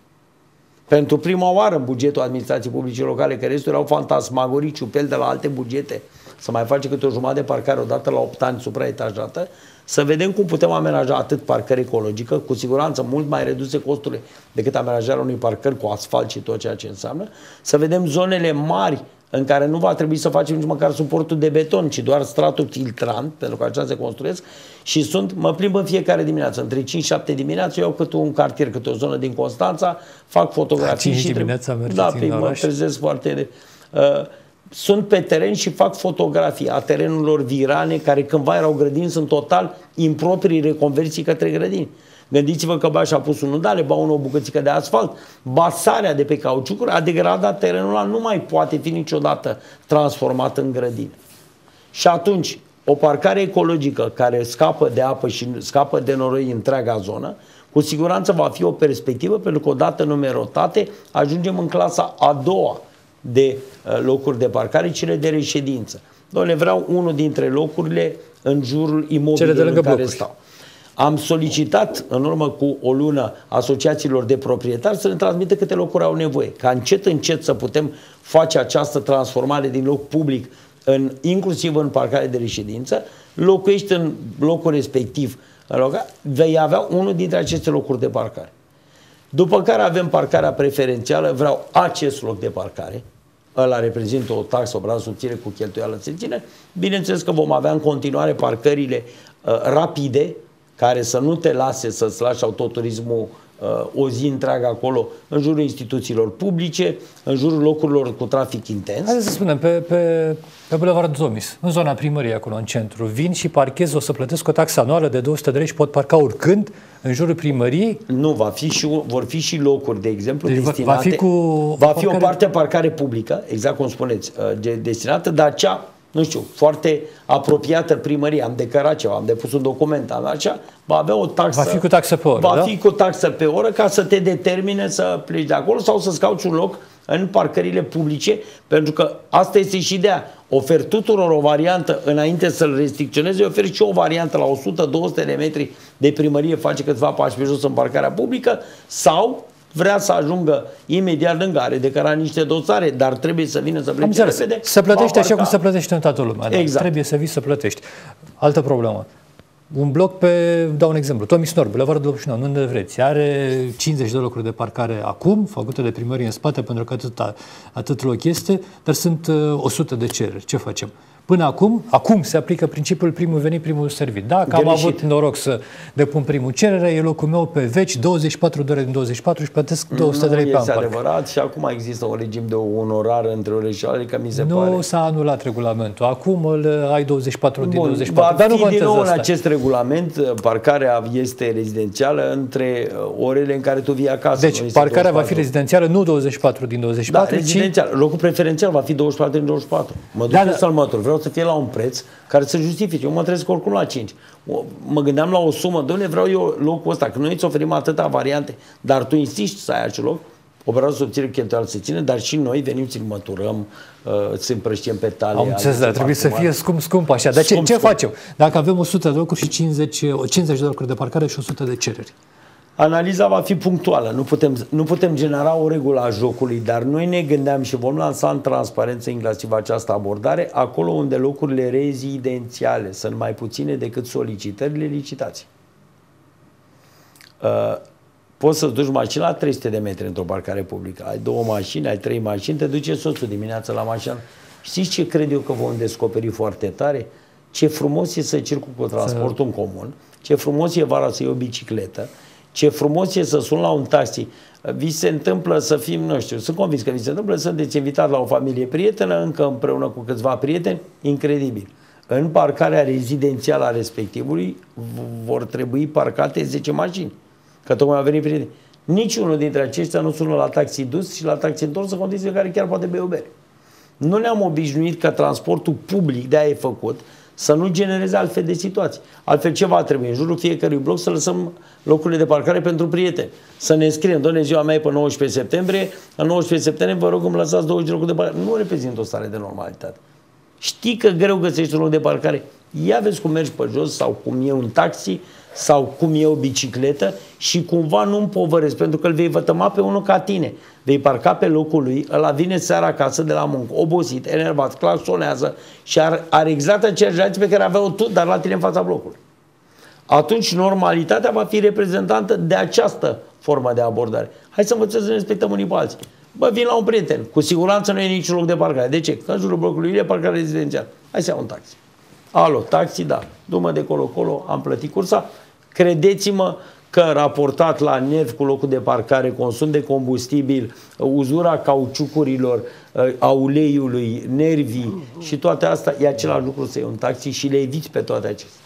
pentru prima oară în bugetul administrației publice locale, că restul erau fantasmagorii, ciupel de la alte bugete, să mai face câte o jumătate de parcare odată la 8 ani supraetajată, să vedem cum putem amenaja atât parcări ecologică, cu siguranță mult mai reduse costurile decât amenajarea unui parcări cu asfalt și tot ceea ce înseamnă, să vedem zonele mari în care nu va trebui să facem nici măcar suportul de beton, ci doar stratul filtrant, pentru că așa se construiesc, și sunt, mă plimb în fiecare dimineață, între 5-7 dimineață, iau câte un cartier, câte o zonă din Constanța, fac fotografii și dimineața mergeți da, în pe, mă oraș? trezesc foarte... Uh, sunt pe teren și fac fotografii a terenurilor virane care cândva erau grădini, sunt total improprii reconversii către grădini. Gândiți-vă că ba și-a pus un nudale, ba unul o bucățică de asfalt, basarea de pe cauciucuri a degradat terenul ăla, nu mai poate fi niciodată transformat în grădină. Și atunci, o parcare ecologică care scapă de apă și scapă de noroi întreaga zonă, cu siguranță va fi o perspectivă, pentru că odată numerotate, ajungem în clasa a doua de uh, locuri de parcare, cele de reședință. Doamne, vreau unul dintre locurile în jurul imobilului în care blocuri. stau. Am solicitat în urmă cu o lună asociațiilor de proprietari să ne transmită câte locuri au nevoie, ca încet încet să putem face această transformare din loc public în, inclusiv în parcare de reședință, locuiești în locul respectiv, în loc, vei avea unul dintre aceste locuri de parcare. După care avem parcarea preferențială, vreau acest loc de parcare, ăla reprezintă o taxă, o brană subțire cu cheltuială se ține. Bineînțeles că vom avea în continuare parcările uh, rapide, care să nu te lase să-ți lași autoturismul uh, o zi întreagă acolo, în jurul instituțiilor publice, în jurul locurilor cu trafic intens. Haideți să spunem, pe, pe, pe Bulevard Zomis, în zona primăriei acolo, în centru, vin și parchez, o să plătesc o taxă anuală de 200 de lei și pot parca oricând în jurul primăriei? Nu, va fi și, vor fi și locuri, de exemplu, Deci va- destinate... va fi cu va fi o parcare- parte parcare publică, exact cum spuneți, uh, de, destinată, dar cea, nu știu, foarte apropiată primăriei. Am declarat ceva, am depus un document, am așa, va avea o taxă. Va fi cu taxă pe oră, Va da? fi cu taxă pe oră ca să te determine să pleci de acolo sau să-ți cauți un loc în parcările publice, pentru că asta este și ideea. Oferi tuturor o variantă înainte să-l restricționeze, oferi și o variantă la 100-200 de metri de primărie, face câțiva pași pe jos în parcarea publică, sau vrea să ajungă imediat lângă, are declarat niște dosare, dar trebuie să vină să Am plece înțeles. repede. Se plătește va așa cum parca. se plătește în toată lumea. Da. Exact. Trebuie să vii să plătești. Altă problemă. Un bloc pe, dau un exemplu, Tomis Nor, Bulevardul 89, unde vreți, are 50 de locuri de parcare acum, făcute de primărie în spate, pentru că atât, atât loc este, dar sunt uh, 100 de cereri. Ce facem? Până acum, acum se aplică principiul primul venit, primul servit. Dacă am Greșit. avut noroc să depun primul cerere, e locul meu pe veci, 24 de ore din 24 și plătesc 200 de lei pe nu an. este parcă. adevărat și acum există un regim de onorar între ore și altele, că mi se Nu pare. s-a anulat regulamentul. Acum îl ai 24 din Bun, 24. va Dar nu fi din contează nou în asta. acest regulament, uh, parcarea este rezidențială între uh, orele în care tu vii acasă. Deci nu este parcarea va fi 24. rezidențială nu 24 din Da, 24, ci rezidențial. Locul preferențial va fi 24 din 24. Mă duc Da, da, da. Să-l mătur. Vreau să fie la un preț care să justifice. Eu mă trezesc oricum la 5. O- Mă gândeam la o sumă. Doamne, vreau eu locul ăsta. Că noi îți oferim atâtea variante, dar tu insisti să ai acel loc. Operatorul subțire cheltuială se ține, dar și noi venim, ți-l măturăm, uh, îți împrăștiem pe talie. am înțeles, alegem dar trebuie să acum. fie scump, scump așa. Dar ce, Scump, ce scump. facem? Dacă avem 100 de locuri și 50, 50 de locuri de parcare și 100 de cereri. Analiza va fi punctuală, nu putem, nu putem genera o regulă a jocului, dar noi ne gândeam și vom lansa în transparență inclusiv această abordare, acolo unde locurile rezidențiale sunt mai puține decât solicitările licitații. Uh, poți să-ți duci mașina la 300 de metri într-o parcare publică. Ai două mașini, ai trei mașini, te duce soțul dimineața la mașină. Știți ce cred eu că vom descoperi foarte tare? Ce frumos e să circul cu transportul în comun, ce frumos e vara să iei o bicicletă, ce frumos e să sun la un taxi. Vi se întâmplă să fim, nu știu, sunt convins că vi se întâmplă, sunteți invitat la o familie prietenă, încă împreună cu câțiva prieteni, incredibil. În parcarea rezidențială a respectivului v- vor trebui parcate 10 mașini. Că tocmai a venit prieteni. Niciunul dintre aceștia nu sună la taxi dus și la taxi întors în condiții în care chiar poate bea o bere. Nu ne-am obișnuit ca transportul public, de aia e făcut, să nu genereze altfel de situații. Altfel ce va trebui? În jurul fiecărui bloc să lăsăm locurile de parcare pentru prieteni. Să ne scriem, doamne, ziua mea e pe 19 septembrie, în 19 septembrie vă rog îmi lăsați 20 de locuri de parcare. Nu reprezintă o stare de normalitate. Știi că greu găsești un loc de parcare. Ia vezi cum mergi pe jos sau cum e un taxi sau cum e o bicicletă și cumva nu împovărezi, pentru că îl vei vătăma pe unul ca tine. Vei parca pe locul lui, ăla vine seara acasă de la muncă, obosit, enervat, claxonează și are, are exact aceeași reacție pe care avea-o tu, dar la tine în fața blocului. Atunci normalitatea va fi reprezentantă de această formă de abordare. Hai să învățăm să ne respectăm unii pe alții. Bă, vin la un prieten. Cu siguranță nu e niciun loc de parcare. De ce? Că în jurul blocului e parcare rezidențial. Hai să iau un taxi. Alo, taxi, da. Du-mă de colo-colo, am plătit cursa. Credeți-mă că raportat la NEF cu locul de parcare, consum de combustibil, uzura cauciucurilor, a uleiului, nervii și toate astea, e același lucru să iei un taxi și le eviți pe toate acestea.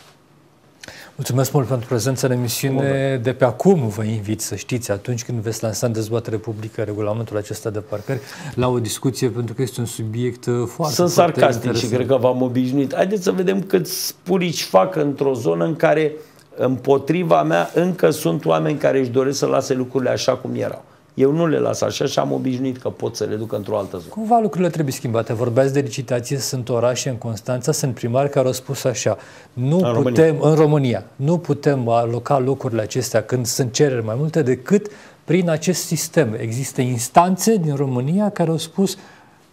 Mulțumesc mult pentru prezența în emisiune. De pe acum vă invit să știți, atunci când veți lansa în dezbatere publică regulamentul acesta de parcări, la o discuție, pentru că este un subiect uh, foarte Sunt foarte sarcastic interesant. și cred că v-am obișnuit. Haideți să vedem cât spurici fac într-o zonă în care împotriva mea încă sunt oameni care își doresc să lase lucrurile așa cum erau. Eu nu le las așa și am obișnuit că pot să le duc într-o altă zonă. Cumva lucrurile trebuie schimbate. Vorbeați de licitație, sunt orașe în Constanța, sunt primari care au spus așa, nu În putem, România. în România, nu putem aloca locurile acestea când sunt cereri mai multe decât prin acest sistem. Există instanțe din România care au spus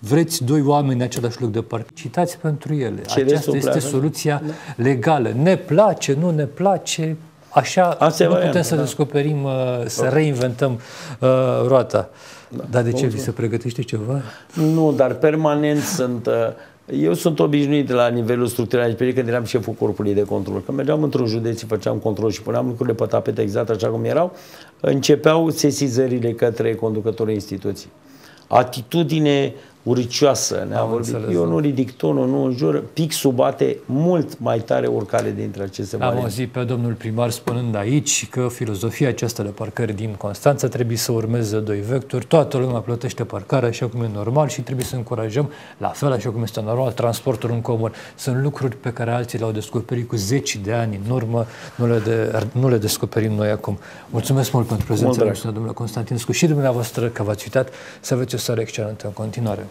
vreți doi oameni în același loc de parc, citați pentru ele. Ce Aceasta restul este pleacă. soluția legală. Ne place, nu ne place, așa Asta e nu putem varianta, să da. descoperim, uh, să reinventăm uh, roata. Dar de ce? Vi Mulțumesc. se pregătește ceva? Nu, dar permanent sunt... uh, Eu sunt obișnuit la nivelul structural, pe când eram șeful corpului de control. Când mergeam într-un județ și făceam control și puneam lucrurile pe tapete exact așa cum erau, începeau sesizările către conducătorii instituției. Atitudine uricioasă, ne-a Am vorbit. înțeles, Eu da. nu ridic tonul, nu înjur, pixul bate mult mai tare oricare dintre aceste Am variante. auzit pe domnul primar spunând aici că filozofia aceasta de parcări din Constanța trebuie să urmeze doi vectori. Toată lumea plătește parcarea așa cum e normal și trebuie să încurajăm, la fel așa cum este normal, transportul în comun. Sunt lucruri pe care alții le-au descoperit cu zeci de ani în urmă, nu le, de, nu le descoperim noi acum. Mulțumesc mult pentru prezența drag. noastră, domnule Constantinescu, și dumneavoastră că v-ați uitat să aveți o seară excelentă în continuare.